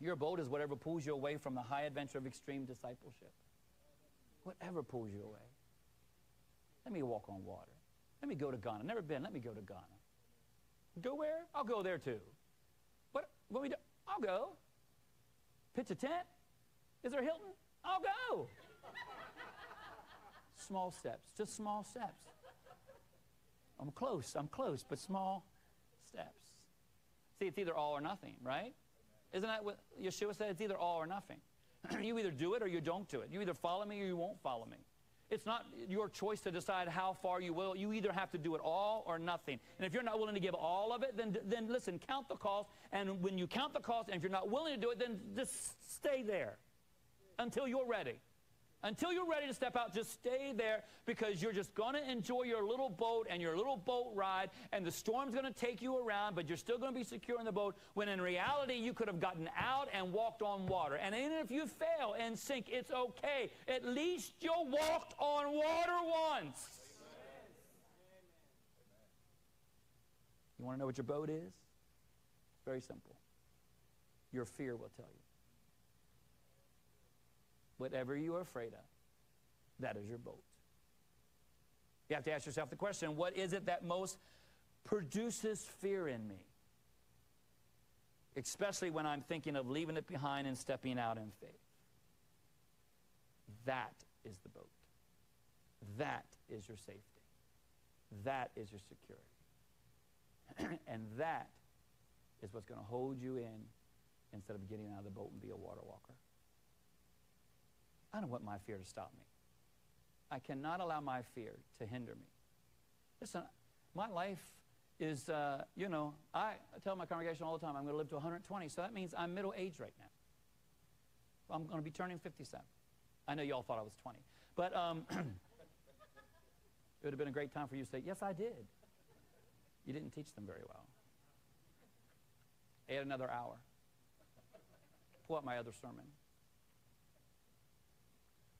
Your boat is whatever pulls you away from the high adventure of extreme discipleship. Whatever pulls you away. Let me walk on water. Let me go to Ghana. Never been. Let me go to Ghana. Go where? I'll go there too. What? What we do? I'll go. Pitch a tent? Is there a Hilton? I'll go. small steps, just small steps. I'm close, I'm close, but small steps. See, it's either all or nothing, right? Isn't that what Yeshua said? It's either all or nothing. you either do it or you don't do it. You either follow me or you won't follow me. It's not your choice to decide how far you will. You either have to do it all or nothing. And if you're not willing to give all of it, then, then listen, count the cost. And when you count the cost, and if you're not willing to do it, then just stay there until you're ready. Until you're ready to step out, just stay there because you're just going to enjoy your little boat and your little boat ride, and the storm's going to take you around, but you're still going to be secure in the boat. When in reality, you could have gotten out and walked on water. And even if you fail and sink, it's okay. At least you walked on water once. You want to know what your boat is? Very simple. Your fear will tell you. Whatever you are afraid of, that is your boat. You have to ask yourself the question what is it that most produces fear in me? Especially when I'm thinking of leaving it behind and stepping out in faith. That is the boat. That is your safety. That is your security. and that is what's going to hold you in instead of getting out of the boat and be a water walker. I don't want my fear to stop me. I cannot allow my fear to hinder me. Listen, my life is, uh, you know, I tell my congregation all the time I'm going to live to 120, so that means I'm middle age right now. I'm going to be turning 57. I know y'all thought I was 20. But um, it would have been a great time for you to say, Yes, I did. You didn't teach them very well. Add another hour. Pull up my other sermon.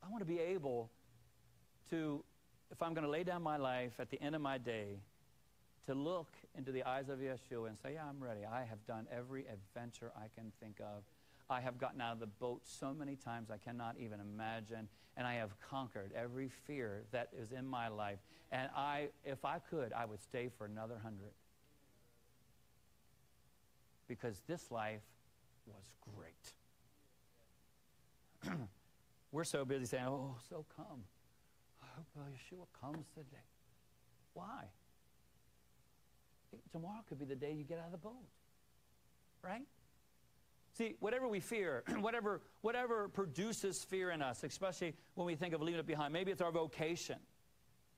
I want to be able to, if I'm going to lay down my life at the end of my day, to look into the eyes of Yeshua and say, Yeah, I'm ready. I have done every adventure I can think of. I have gotten out of the boat so many times I cannot even imagine. And I have conquered every fear that is in my life. And I, if I could, I would stay for another hundred. Because this life was great. We're so busy saying, oh, so come. I hope Yeshua comes today. Why? Tomorrow could be the day you get out of the boat. Right? See, whatever we fear, whatever, whatever produces fear in us, especially when we think of leaving it behind, maybe it's our vocation.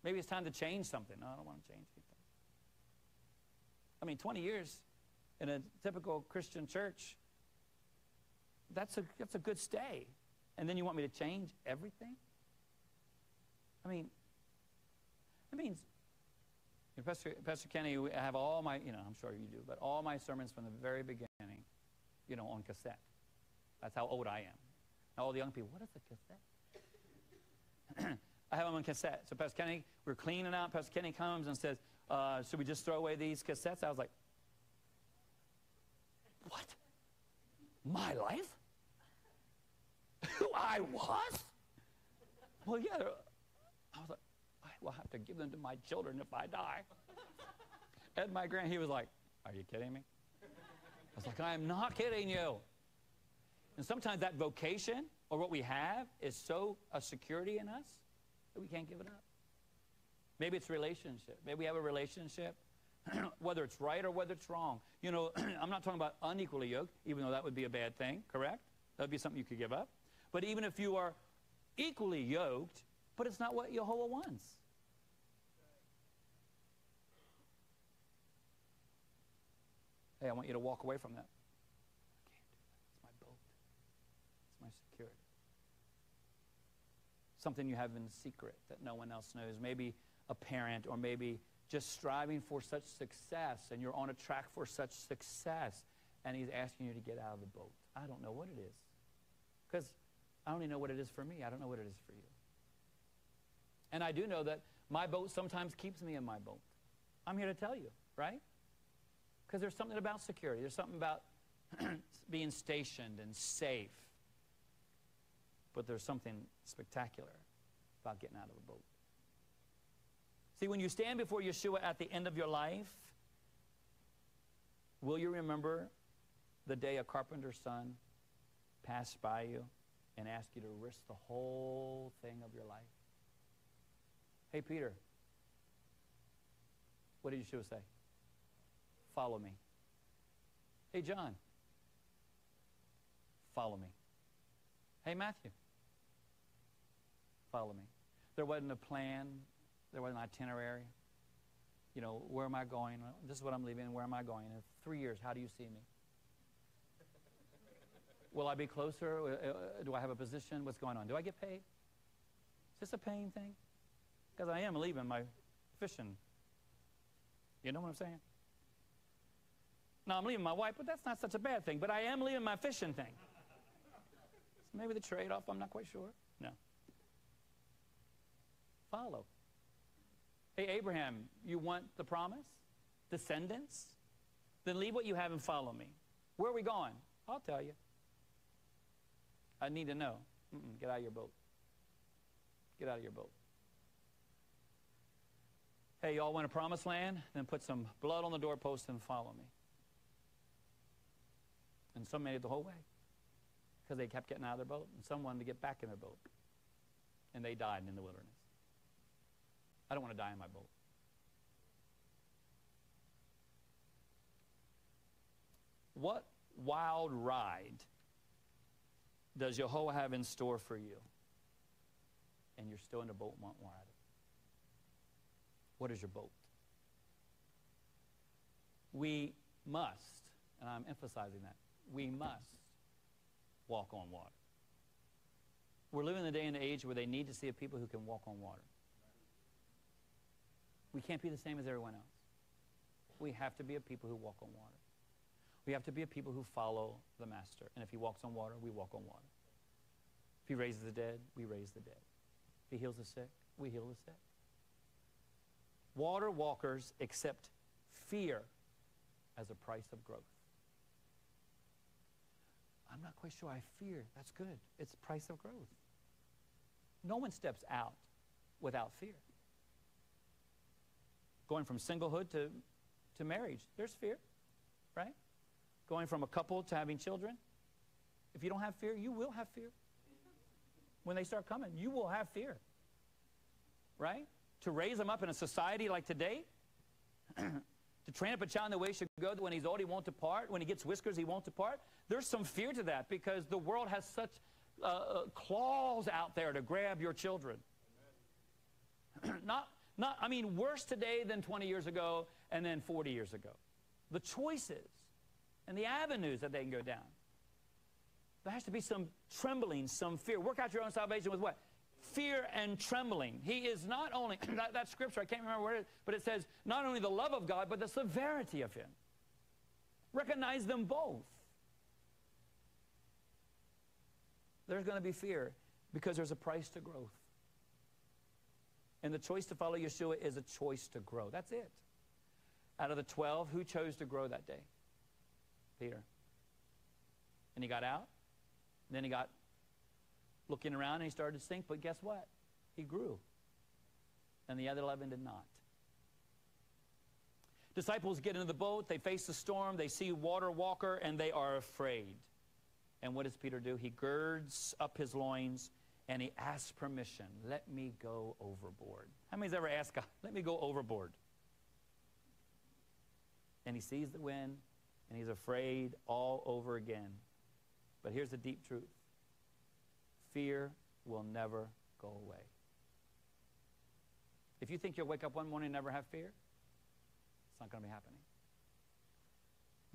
Maybe it's time to change something. No, I don't want to change anything. I mean, 20 years in a typical Christian church, that's a, that's a good stay and then you want me to change everything? I mean, that means, you know, Pastor, Pastor Kenny, I have all my, you know, I'm sure you do, but all my sermons from the very beginning, you know, on cassette. That's how old I am. Now, all the young people, what is a cassette? I have them on cassette. So Pastor Kenny, we're cleaning out. Pastor Kenny comes and says, uh, should we just throw away these cassettes? I was like, what? My life? Who I was? Well, yeah. I was like, I will have to give them to my children if I die. And my grand, he was like, Are you kidding me? I was like, I am not kidding you. And sometimes that vocation or what we have is so a security in us that we can't give it up. Maybe it's relationship. Maybe we have a relationship, whether it's right or whether it's wrong. You know, I'm not talking about unequally yoked, even though that would be a bad thing, correct? That would be something you could give up. But even if you are equally yoked, but it's not what Jehovah wants. Hey, I want you to walk away from that. I can't do that. It's my boat. It's my security. Something you have in secret that no one else knows. Maybe a parent or maybe just striving for such success, and you're on a track for such success, and He's asking you to get out of the boat. I don't know what it is. Because I only know what it is for me. I don't know what it is for you. And I do know that my boat sometimes keeps me in my boat. I'm here to tell you, right? Because there's something about security. There's something about being stationed and safe. But there's something spectacular about getting out of a boat. See, when you stand before Yeshua at the end of your life, will you remember the day a carpenter's son passed by you and ask you to risk the whole thing of your life? Hey, Peter, what did Yeshua say? Follow me. Hey, John, follow me. Hey, Matthew, follow me. There wasn't a plan, there wasn't an itinerary. You know, where am I going? This is what I'm leaving. Where am I going? In three years, how do you see me? Will I be closer? Uh, uh, do I have a position? What's going on? Do I get paid? Is this a paying thing? Because I am leaving my fishing. You know what I'm saying? Now I'm leaving my wife, but that's not such a bad thing. But I am leaving my fishing thing. So maybe the trade off, I'm not quite sure. No. Follow. Hey, Abraham, you want the promise? Descendants? Then leave what you have and follow me. Where are we going? I'll tell you. I need to know. Mm-mm, get out of your boat. Get out of your boat. Hey, y'all want a promised land? Then put some blood on the doorpost and follow me. And some made it the whole way because they kept getting out of their boat, and some wanted to get back in their boat. And they died in the wilderness. I don't want to die in my boat. What wild ride does Jehovah have in store for you? And you're still in the boat it. What is your boat? We must, and I'm emphasizing that, we must walk on water. We're living in a day and age where they need to see a people who can walk on water. We can't be the same as everyone else. We have to be a people who walk on water. We have to be a people who follow the Master. And if he walks on water, we walk on water. If he raises the dead, we raise the dead. If he heals the sick, we heal the sick. Water walkers accept fear as a price of growth. I'm not quite sure I fear. That's good. It's price of growth. No one steps out without fear. Going from singlehood to, to marriage, there's fear, right? Going from a couple to having children. If you don't have fear, you will have fear. When they start coming, you will have fear, right? To raise them up in a society like today, to train up a child in the way he should go, that when he's old, he won't depart. When he gets whiskers, he won't depart. There's some fear to that because the world has such uh, uh claws out there to grab your children. not, not, I mean, worse today than 20 years ago and then 40 years ago. The choices and the avenues that they can go down. There has to be some trembling, some fear. Work out your own salvation with what? fear and trembling. He is not only, that, that scripture, I can't remember where it is, but it says not only the love of God, but the severity of Him. Recognize them both. There's going to be fear because there's a price to growth. And the choice to follow Yeshua is a choice to grow. That's it. Out of the 12, who chose to grow that day? Peter. And he got out. then he got looking around and he started to sink, but guess what? He grew. And the other 11 did not. Disciples get into the boat, they face the storm, they see water walker, and they are afraid. And what does Peter do? He girds up his loins and he asks permission. Let me go overboard. How many's ever asked God, let me go overboard? And he sees the wind and he's afraid all over again. But here's the deep truth fear will never go away. If you think you'll wake up one morning and never have fear, it's not going to be happening.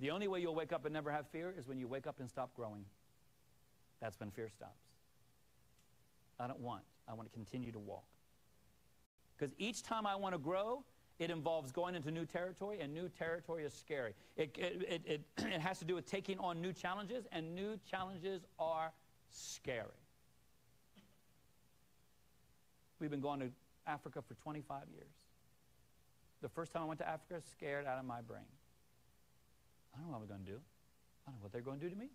The only way you'll wake up and never have fear is when you wake up and stop growing. That's when fear stops. I don't want. I want to continue to walk. Because each time I want to grow, It involves going into new territory, and new territory is scary. It, it, it, it, has to do with taking on new challenges, and new challenges are scary. We've been going to Africa for 25 years. The first time I went to Africa, scared out of my brain. I don't know what I'm going to do. I don't know what they're going to do to me.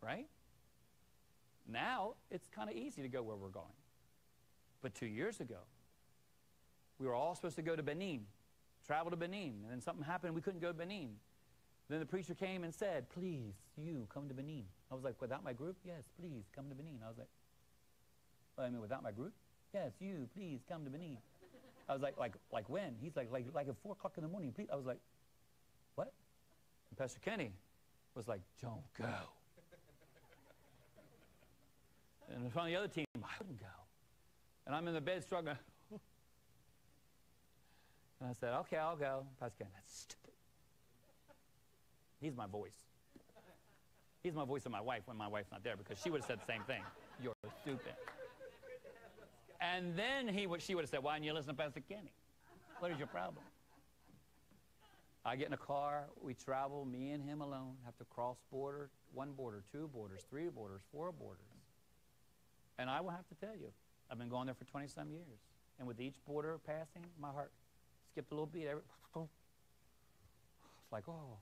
Right? Now, it's kind of easy to go where we're going. But two years ago, we were all supposed to go to Benin, travel to Benin, and then something happened, we couldn't go to Benin. Then the preacher came and said, Please, you come to Benin. I was like, Without my group? Yes, please come to Benin. I was like, oh, I mean, without my group? Yes, you, please come to Benin. I was like, like, like when? He's like, like, like at 4 o'clock in the morning, please. I was like, what? And Pastor Kenny was like, don't go. and from the other team, I wouldn't go. And I'm in the bed struggling. And I said, okay, I'll go. Pastor Kenny, that's stupid. He's my voice. He's my voice of my wife when my wife's not there because she would have said the same thing. You're stupid. And then he would, she would have said, Why didn't you listen to Pastor Kenny? What is your problem? I get in a car, we travel, me and him alone, have to cross border, one border, two borders, three borders, four borders. And I will have to tell you, I've been going there for 20 some years. And with each border passing, my heart skipped a little beat. Every, it's like, oh.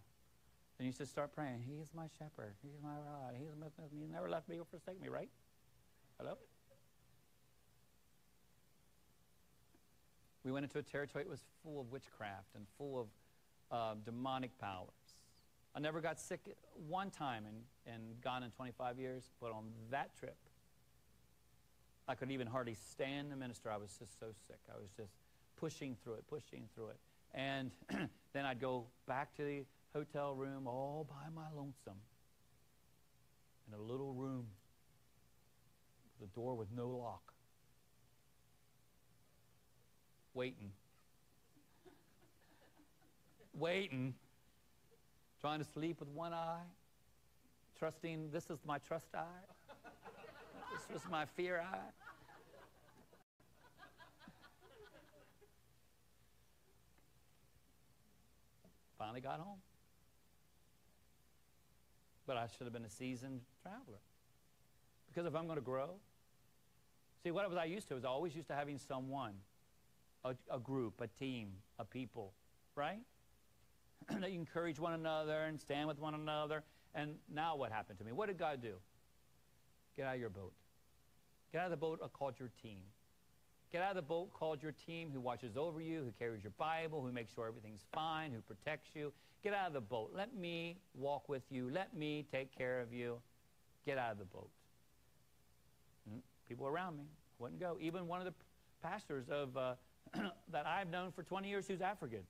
And you just start praying, He is my shepherd. He is my rod. He is my, He never left me or forsake me, right? Hello? We went into a territory that was full of witchcraft and full of uh, demonic powers. I never got sick one time in, in Ghana in 25 years, but on that trip, I could even hardly stand the minister. I was just so sick. I was just pushing through it, pushing through it. And then I'd go back to the hotel room all by my lonesome in a little room a door with no lock waiting. waiting. Trying to sleep with one eye. Trusting this is my trust eye. this was my fear eye. Finally got home. But I should have been a seasoned traveler. Because if I'm going to grow, see, what was I used to I always used to having someone a, a group, a team, a people, right? that you encourage one another and stand with one another. And now what happened to me? What did God do? Get out of your boat. Get out of the boat called your team. Get out of the boat called your team who watches over you, who carries your Bible, who makes sure everything's fine, who protects you. Get out of the boat. Let me walk with you. Let me take care of you. Get out of the boat. People around me wouldn't go. Even one of the pastors of uh, that I've known for 20 years who's African.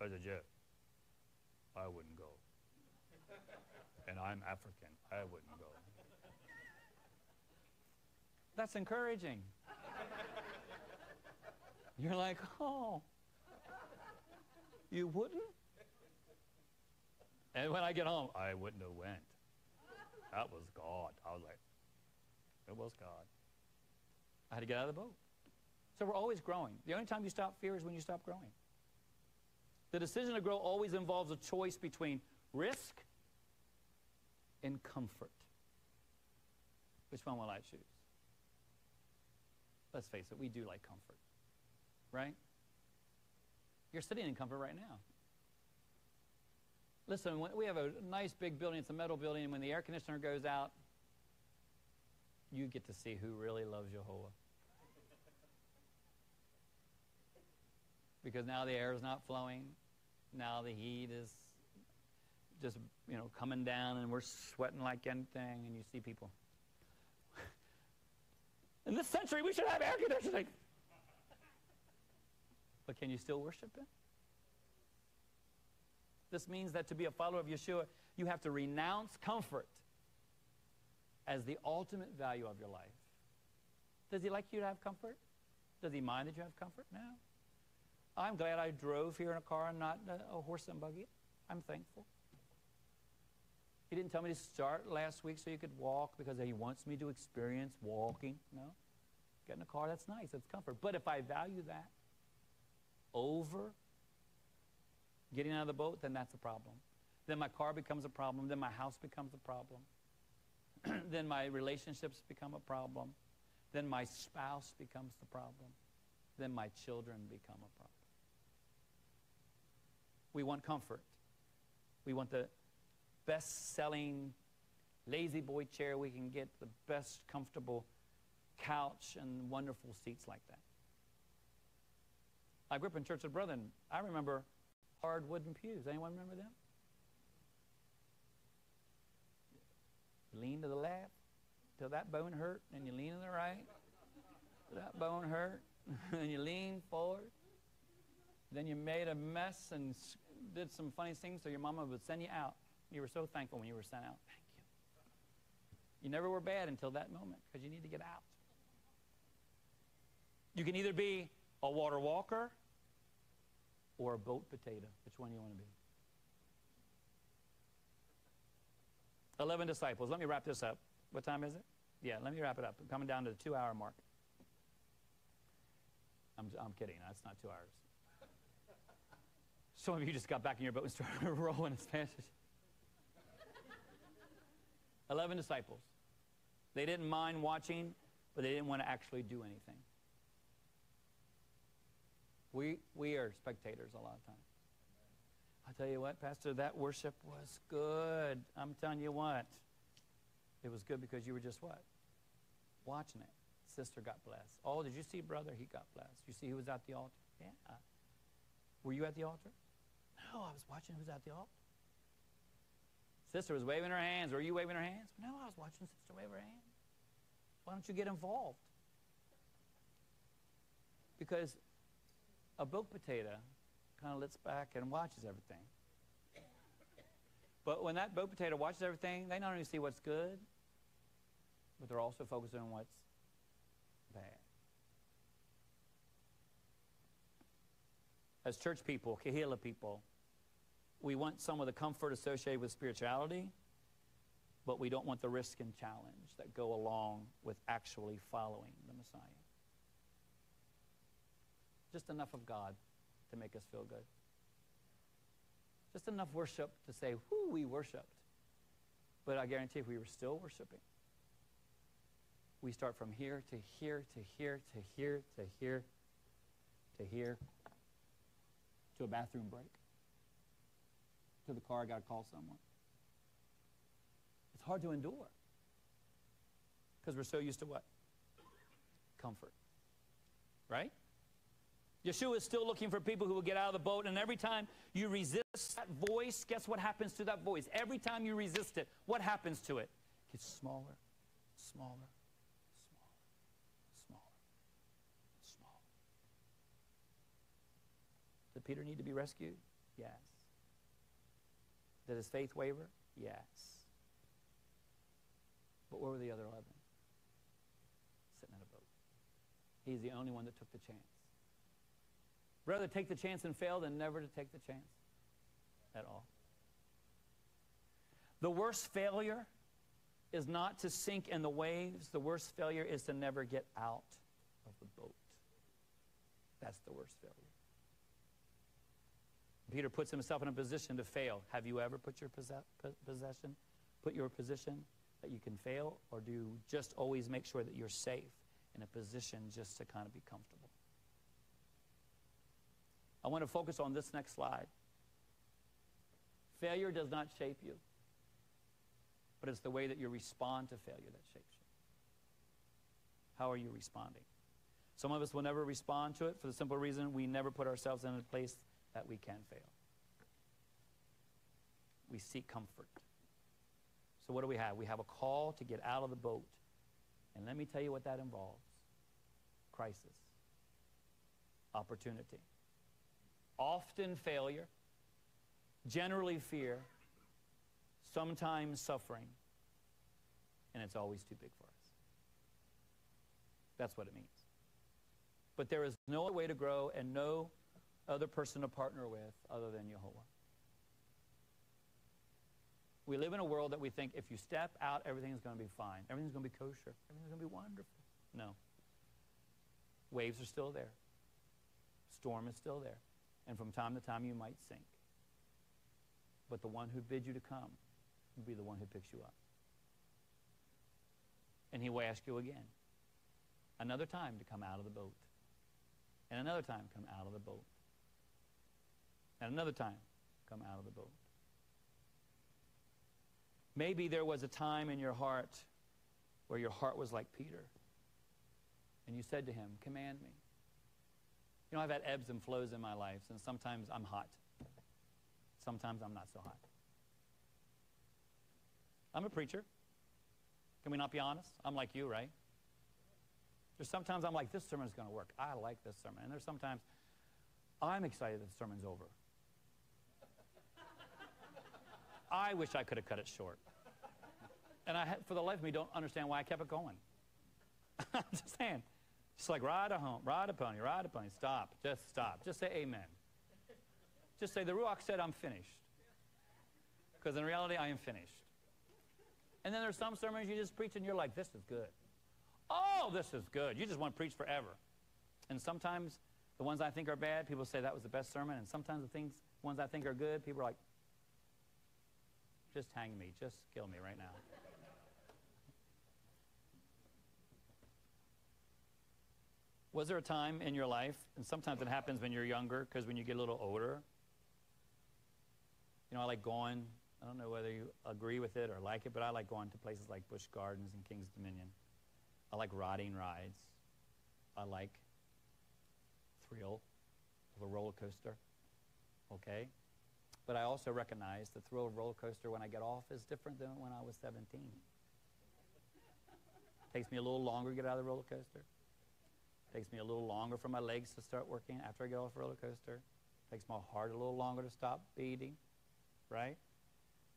I said, yeah, I wouldn't go. and I'm African. I wouldn't go. That's encouraging. You're like, oh, you wouldn't? And when I get home, I wouldn't have went. That was God. I was like, it was God. I had to get out of the boat. So we're always growing. The only time you stop fear is when you stop growing. The decision to grow always involves a choice between risk and comfort. Which one will I choose? Let's face it, we do like comfort, right? You're sitting in comfort right now. Listen, we have a nice big building, it's a metal building, and when the air conditioner goes out, you get to see who really loves Jehovah. because now the air is not flowing. Now the heat is just, you know, coming down and we're sweating like anything and you see people. In this century, we should have air conditioning. But can you still worship Him? This means that to be a follower of Yeshua, you have to renounce comfort as the ultimate value of your life. Does He like you to have comfort? Does He mind that you have comfort? No. I'm glad I drove here in a car and not a horse and buggy. I'm thankful. He didn't tell me to start last week so you could walk because he wants me to experience walking. No. Get in a car, that's nice, that's comfort. But if I value that, over getting out of the boat, then that's a problem. Then my car becomes a problem. Then my house becomes a problem. then my relationships become a problem. Then my spouse becomes the problem. Then my children become a problem. We want comfort. We want the best selling La-Z-Boy chair we can get, the best comfortable couch, and wonderful seats like that. I grew up in Church of Brethren. I remember hard wooden pews. Anyone remember them? You lean to the left till that bone hurt, and you lean to the right. till That bone hurt, and you lean forward. Then you made a mess and did some funny things, so your mama would send you out. You were so thankful when you were sent out. Thank you. You never were bad until that moment because you need to get out. You can either be a water walker or a boat potato. Which one do you want to be? Eleven disciples. Let me wrap this up. What time is it? Yeah, let me wrap it up. I'm coming down to the two hour mark. I'm, I'm kidding. That's not two hours. Some of you just got back in your boat and started rowing as fast as. Eleven disciples. They didn't mind watching, but they didn't want to actually do anything. We, we are spectators a lot of times. I tell you what, Pastor, that worship was good. I'm telling you what. It was good because you were just what? Watching it. Sister got blessed. Oh, did you see brother? He got blessed. You see who was at the altar? Yeah. Were you at the altar? No, I was watching who was at the altar. Sister was waving her hands. Were you waving her hands? No, I was watching Sister wave her hands. Why don't you get involved? Because a boat potato kind of looks back and watches everything. But when that boat potato watches everything, they not only see what's good, but they're also focused on what's bad. As church people, Kahila people, we want some of the comfort associated with spirituality, but we don't want the risk and challenge that go along with actually following the Messiah. Just enough of God to make us feel good. Just enough worship to say, whoo, we worshiped. But I guarantee if we were still worshiping, we start from here to here to here to here to here to here to a bathroom break to the car, I got to call someone. It's hard to endure because we're so used to what? Comfort. Right? Yeshua is still looking for people who will get out of the boat, and every time you resist that voice, guess what happens to that voice? Every time you resist it, what happens to it? It gets smaller, smaller, smaller, smaller, smaller. Did Peter need to be rescued? Yes. Did his faith waver? Yes. But where were the other 11? Sitting in a boat. He's the only one that took the chance. Rather take the chance and fail than never to take the chance at all. The worst failure is not to sink in the waves. The worst failure is to never get out of the boat. That's the worst failure. Peter puts himself in a position to fail. Have you ever put your possession, put your position that you can fail, or do you just always make sure that you're safe in a position just to kind of be comfortable? I want to focus on this next slide. Failure does not shape you, but it's the way that you respond to failure that shapes you. How are you responding? Some of us will never respond to it for the simple reason we never put ourselves in a place that we can fail. We seek comfort. So, what do we have? We have a call to get out of the boat. And let me tell you what that involves crisis, opportunity, often failure, generally fear, sometimes suffering, and it's always too big for us. That's what it means. But there is no way to grow and no other person to partner with other than Jehovah. We live in a world that we think if you step out, everything's going to be fine. Everything's going to be kosher. Everything's going to be wonderful. No. Waves are still there. Storm is still there. And from time to time, you might sink. But the one who bid you to come will be the one who picks you up. And he will ask you again, another time to come out of the boat. And another time, come out of the boat. And another time, come out of the boat. Maybe there was a time in your heart where your heart was like Peter. And you said to him, Command me. You know, I've had ebbs and flows in my life, and sometimes I'm hot. Sometimes I'm not so hot. I'm a preacher. Can we not be honest? I'm like you, right? There's sometimes I'm like, this sermon's going to work. I like this sermon. And there's sometimes I'm excited that the sermon's over. I wish I could have cut it short. And I, for the life of me, don't understand why I kept it going. I'm just saying. Just like ride a home, ride a pony, ride a pony. Stop. Just stop. Just say amen. Just say, the Ruach said I'm finished. Because in reality, I am finished. And then there's some sermons you just preach and you're like, this is good. Oh, this is good. You just want to preach forever. And sometimes the ones I think are bad, people say that was the best sermon. And sometimes the things, ones I think are good, people are like, just hang me. Just kill me right now. Was there a time in your life, and sometimes it happens when you're younger, because when you get a little older, you know, I like going, I don't know whether you agree with it or like it, but I like going to places like Busch Gardens and King's Dominion. I like riding rides. I like thrill of a roller coaster. Okay? But I also recognize the thrill of a roller coaster when I get off is different than when I was 17. Takes me a little longer to get out of the roller coaster. Takes me a little longer for my legs to start working after I get off a roller coaster. Takes my heart a little longer to stop beating, right?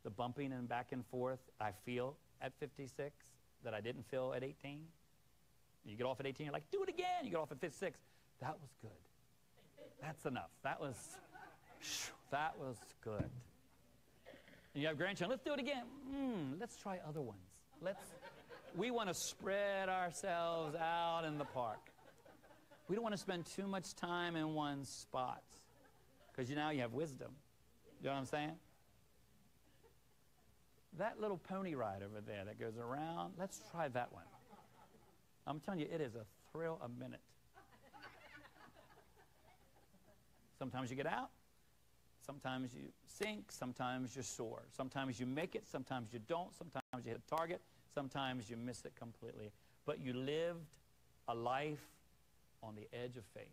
The bumping and back and forth I feel at 56 that I didn't feel at 18. You get off at 18, you're like, do it again. You get off at 56. That was good. That's enough. That was, that was good. And you have grandchildren, let's do it again. Mm, let's try other ones. Let's, we want to spread ourselves out in the park. We don't want to spend too much time in one spot because you now you have wisdom. You know what I'm saying? That little pony ride over there that goes around, let's try that one. I'm telling you, it is a thrill a minute. Sometimes you get out, sometimes you sink, sometimes you soar. Sometimes you make it, sometimes you don't, sometimes you hit a target, sometimes you miss it completely. But you lived a life on the edge of faith.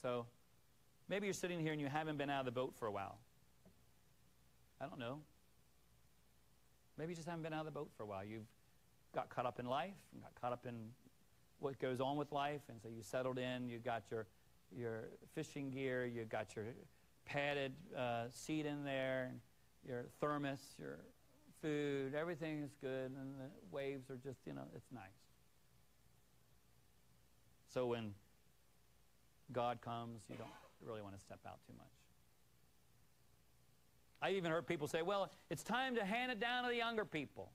So maybe you're sitting here and you haven't been out of the boat for a while. I don't know. Maybe you just haven't been out of the boat for a while. You've got caught up in life and got caught up in what goes on with life, and so you settled in. You got your your fishing gear. You got your padded uh, seat in there, your thermos, your food. Everything is good, and the waves are just you know it's nice. So when God comes, you don't really want to step out too much. I even heard people say, well, it's time to hand it down to the younger people.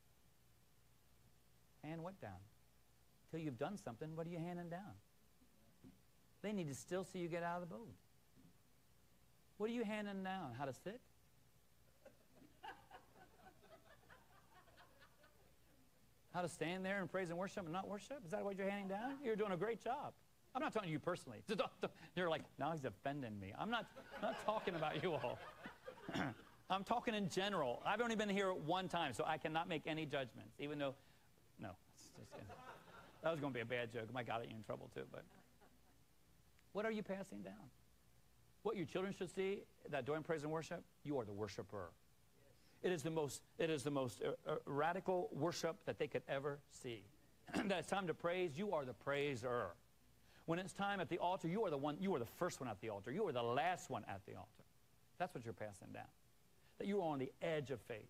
Hand what down? Until you've done something, what are you handing down? They need to still see you get out of the boat. What are you handing down? How to sit? How to stand there and praise and worship and not worship? Is that what you're handing down? You're doing a great job. I'm not talking to you personally. You're like, now he's offending me. I'm not, not talking about you all. I'm talking in general. I've only been here one time, so I cannot make any judgments, even though, no, that was going to be a bad joke. I might got you in trouble too, but what are you passing down? What your children should see that during praise and worship, you are the worshiper. It is the most, it is the most uh, uh, radical worship that they could ever see. that it's time to praise, you are the praiser. When it's time at the altar, you are the one, you are the first one at the altar. You are the last one at the altar. That's what you're passing down. That you are on the edge of faith.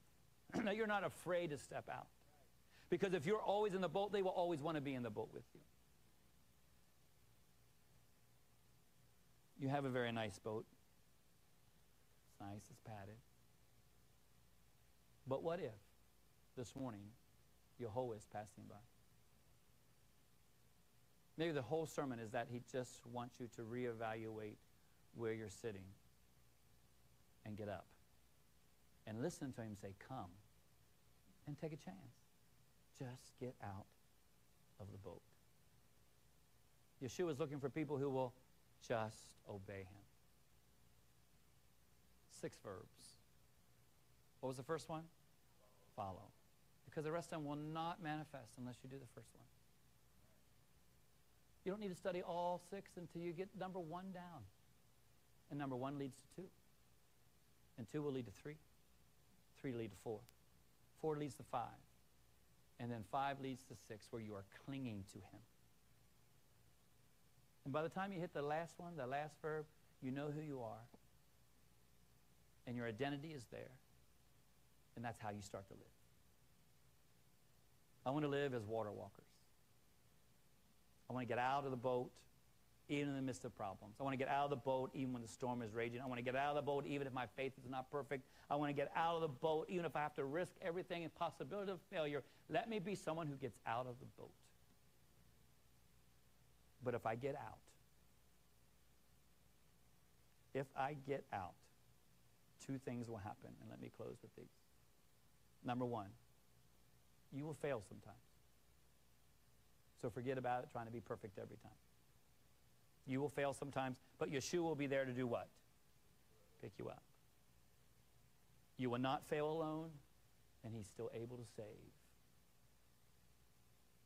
that you're not afraid to step out. Because if you're always in the boat, they will always want to be in the boat with you. You have a very nice boat. It's nice, it's padded. But what if this morning Yehovah is passing by? Maybe the whole sermon is that he just wants you to reevaluate where you're sitting and get up and listen to him say, Come and take a chance. Just get out of the boat. Yeshua is looking for people who will just obey him. Six verbs. What was the first one? Follow. Because the rest of them will not manifest unless you do the first one. You don't need to study all six until you get number one down. And number one leads to two. And two will lead to three. Three lead to four. Four leads to five. And then five leads to six, where you are clinging to Him. And by the time you hit the last one, the last verb, you know who you are. And your identity is there. And that's how you start to live. I want to live as water walkers. I want to get out of the boat even in the midst of problems. I want to get out of the boat even when the storm is raging. I want to get out of the boat even if my faith is not perfect. I want to get out of the boat even if I have to risk everything and possibility of failure. Let me be someone who gets out of the boat. But if I get out, if I get out, two things will happen. And let me close with these. Number one, you will fail sometimes. So forget about it trying to be perfect every time. You will fail sometimes, but Yeshua will be there to do what? Pick you up. You will not fail alone, and he's still able to save.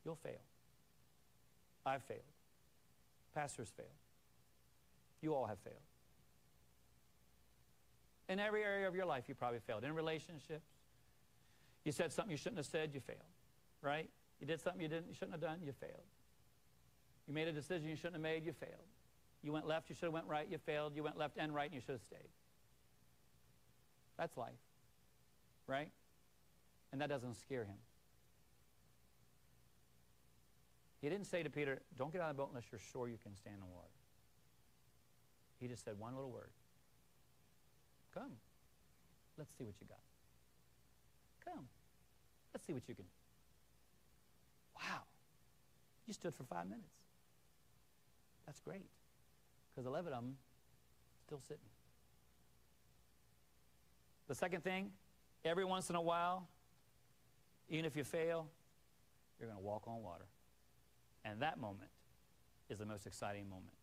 You'll fail. I've failed. Pastors fail. You all have failed. In every area of your life, you probably failed. In relationships, you said something you shouldn't have said, you failed. Right? You did something you didn't you shouldn't have done, you failed. You made a decision you shouldn't have made, you failed. You went left, you should have went right, you failed. You went left and right, and you should have stayed. That's life. Right? And that doesn't scare him. He didn't say to Peter, don't get out of the boat unless you're sure you can stand in water. He just said one little word. Come. Let's see what you got. Come. Let's see what you can do. Wow. You stood for five minutes. That's great. Because 11 of them still sitting. The second thing, every once in a while, even if you fail, you're going to walk on water. And that moment is the most exciting moment.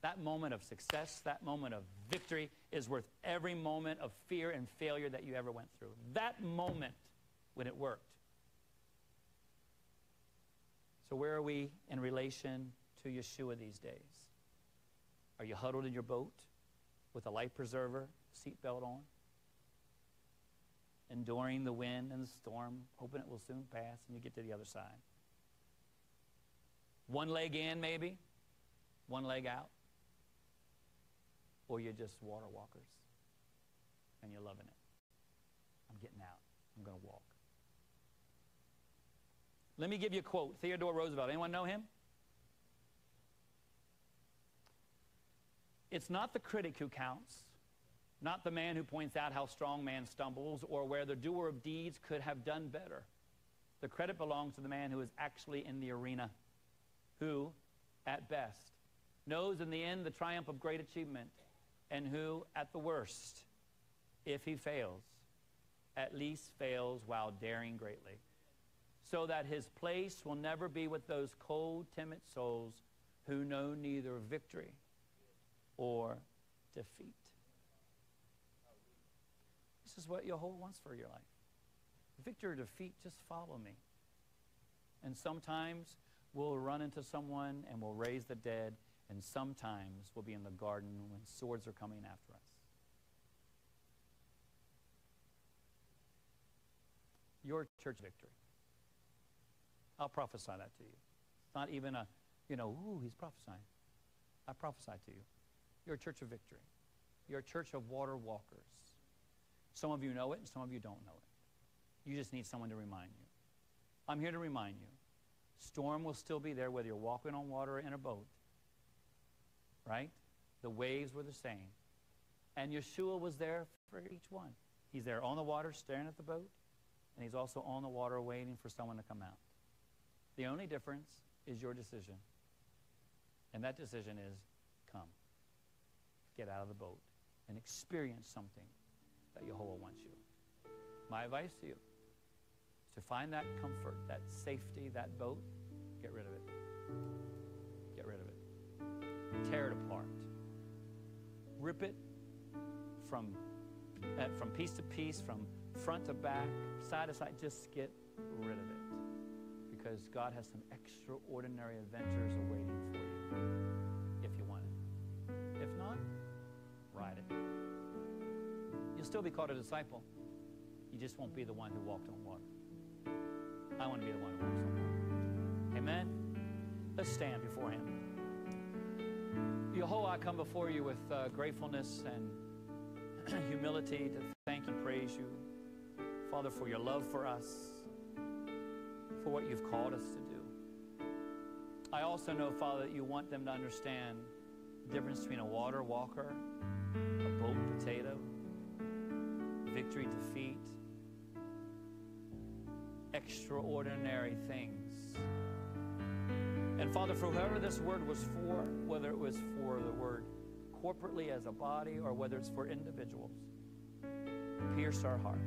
That moment of success, that moment of victory is worth every moment of fear and failure that you ever went through. That moment when it worked. So, where are we in relation to Yeshua these days? Are you huddled in your boat with a life preserver, seatbelt on? Enduring the wind and the storm, hoping it will soon pass and you get to the other side. One leg in, maybe, one leg out. Or you're just water walkers and you're loving it. I'm getting out. I'm going to walk. Let me give you a quote. Theodore Roosevelt. Anyone know him? It's not the critic who counts, not the man who points out how strong man stumbles or where the doer of deeds could have done better. The credit belongs to the man who is actually in the arena, who, at best, knows in the end the triumph of great achievement, and who, at the worst, if he fails, at least fails while daring greatly, so that his place will never be with those cold, timid souls who know neither victory or defeat. This is what Jehovah wants for your life. Victory or defeat, just follow me. And sometimes we'll run into someone and we'll raise the dead, and sometimes we'll be in the garden when swords are coming after us. Your church victory. I'll prophesy that to you. It's not even a, you know, ooh, he's prophesying. I prophesy to you. You're a church of victory. You're a church of water walkers. Some of you know it, and some of you don't know it. You just need someone to remind you. I'm here to remind you. Storm will still be there whether you're walking on water or in a boat. Right? The waves were the same. And Yeshua was there for each one. He's there on the water staring at the boat, and he's also on the water waiting for someone to come out. The only difference is your decision. And that decision is come. Get out of the boat and experience something that Jehovah wants you. My advice to you is to find that comfort, that safety, that boat, get rid of it. Get rid of it. Tear it apart. Rip it from, uh, from piece to piece, from front to back, side to side. Just get rid of it. Because God has some extraordinary adventures awaiting for you if you want it. If not, ride it. You'll still be called a disciple. You just won't be the one who walked on water. I want to be the one who walks on water. Amen? Let's stand before Him. Yehovah, I come before you with uh, gratefulness and humility to thank and praise you, Father, for your love for us, for what you've called us to do. I also know, Father, that you want them to understand the difference between a water walker, a boat potato, victory, defeat, extraordinary things. And Father, for whoever this word was for, whether it was for the word corporately as a body or whether it's for individuals, pierce our heart.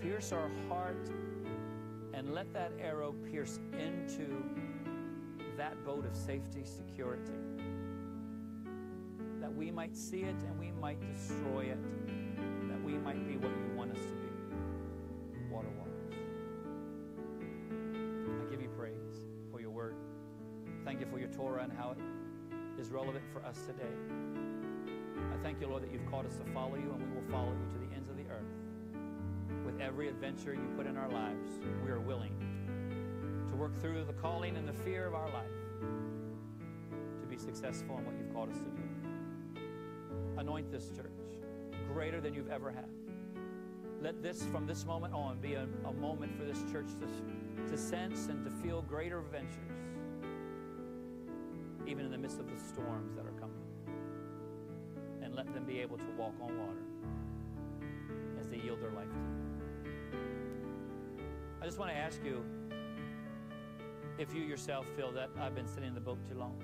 Pierce our heart and let that arrow pierce into that boat of safety, security. That we might see it and we might destroy it. That we might be what you want us to be water walkers. I give you praise for your word. Thank you for your Torah and how it is relevant for us today. I thank you, Lord, that you've called us to follow you and we will follow you to the ends every adventure you put in our lives, we are willing to work through the calling and the fear of our life to be successful in what you've called us to do. Anoint this church greater than you've ever had. Let this, from this moment on, be a, a moment for this church to, to sense and to feel greater adventures, even in the midst of the storms that are coming. And let them be able to walk on water as they yield their life to you. I just want to ask you if you yourself feel that I've been sitting in the boat too long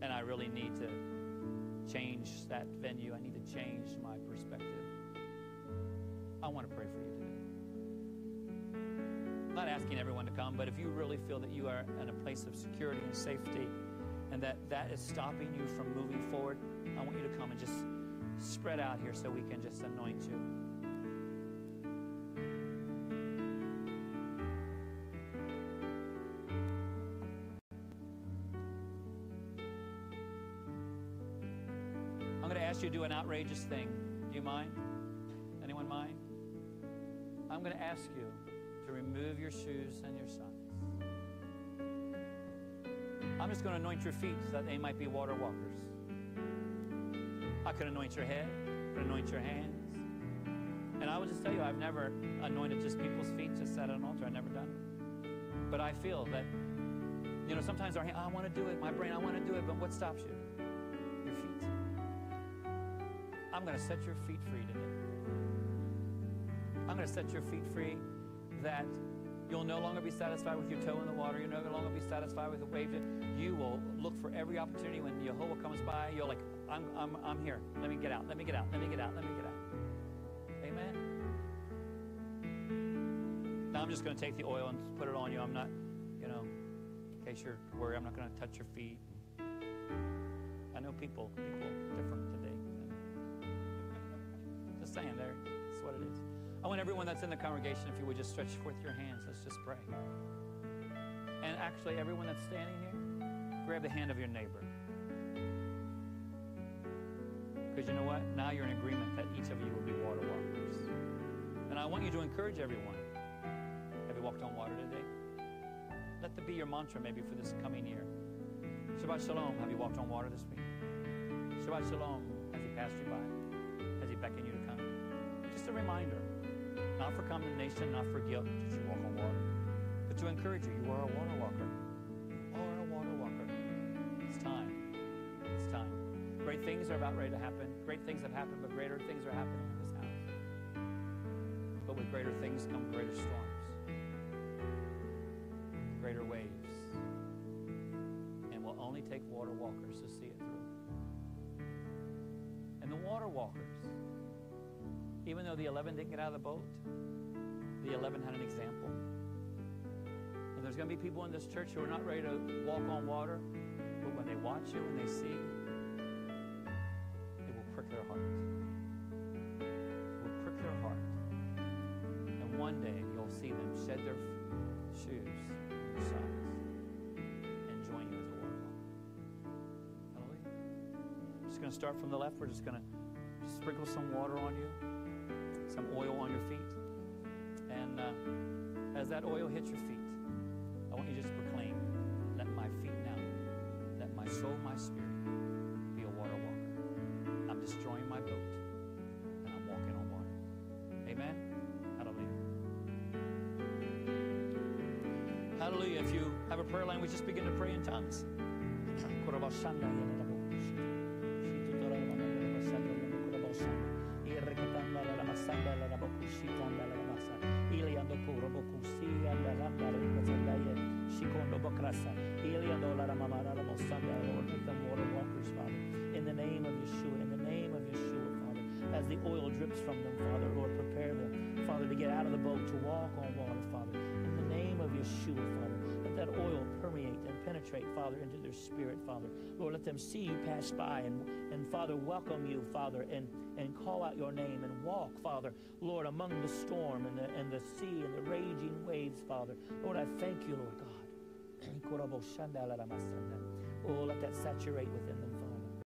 and I really need to change that venue, I need to change my perspective. I want to pray for you today. I'm not asking everyone to come, but if you really feel that you are in a place of security and safety and that that is stopping you from moving forward, I want you to come and just spread out here so we can just anoint you. Do an outrageous thing. Do you mind? Anyone mind? I'm going to ask you to remove your shoes and your socks. I'm just going to anoint your feet so that they might be water walkers. I could anoint your head, could anoint your hands. And I will just tell you, I've never anointed just people's feet just at an altar. I've never done it. But I feel that, you know, sometimes our hand, I want to do it, my brain, I want to do it, but what stops you? I'm going to set your feet free today. I'm going to set your feet free that you'll no longer be satisfied with your toe in the water. You'll no longer be satisfied with the waves. You will look for every opportunity when Jehovah comes by. You're like, I'm, I'm, I'm here. Let me get out. Let me get out. Let me get out. Let me get out. Amen. Now I'm just going to take the oil and put it on you. I'm not, you know, in case you're worried, I'm not going to touch your feet. I know people, people different. Just saying, there. That's what it is. I want everyone that's in the congregation, if you would just stretch forth your hands, let's just pray. And actually, everyone that's standing here, grab the hand of your neighbor. Because you know what? Now you're in agreement that each of you will be water walkers. And I want you to encourage everyone. Have you walked on water today? Let that be your mantra maybe for this coming year. Shabbat Shalom. Have you walked on water this week? Shabbat Shalom. Has he passed you by? Has he beckoned you a reminder. Not for condemnation, not for guilt, that you walk on water. But to encourage you, you are a water walker. You are a water walker. It's time. It's time. Great things are about ready to happen. Great things have happened, but greater things are happening in this house. But with greater things come greater storms, greater waves, And will only take water walkers to see it through. And the water walkers, even though the 11 didn't get out of the boat, the 11 had an example. And there's going to be people in this church who are not ready to walk on water, but when they watch you and they see, it will prick their heart. It will prick their heart. And one day you'll see them shed their shoes, their socks, and join you as a water. Hallelujah. We're just going to start from the left. We're just going to sprinkle some water on you, some oil on your feet. And uh, as that oil hits your feet, I want you to just proclaim, let my feet now, let my soul, my spirit be a water walker. I'm destroying my boat, and I'm walking on water. Amen? Hallelujah. Hallelujah. If you have a prayer language, just begin to pray in tongues. Shikondo la mosanda Lord make them water walkers Father. In the name of Yeshua in the name of Yeshua Father. As the oil drips from them Father Lord prepare them Father to get out of the boat to walk on water Yeshua Father let that oil permeate and penetrate Father into their spirit Father Lord let them see you pass by and and Father welcome you Father and and call out your name and walk, Father, Lord, among the storm and the, and the sea and the raging waves, Father. Lord, I thank you, Lord God. Oh, let that saturate within them,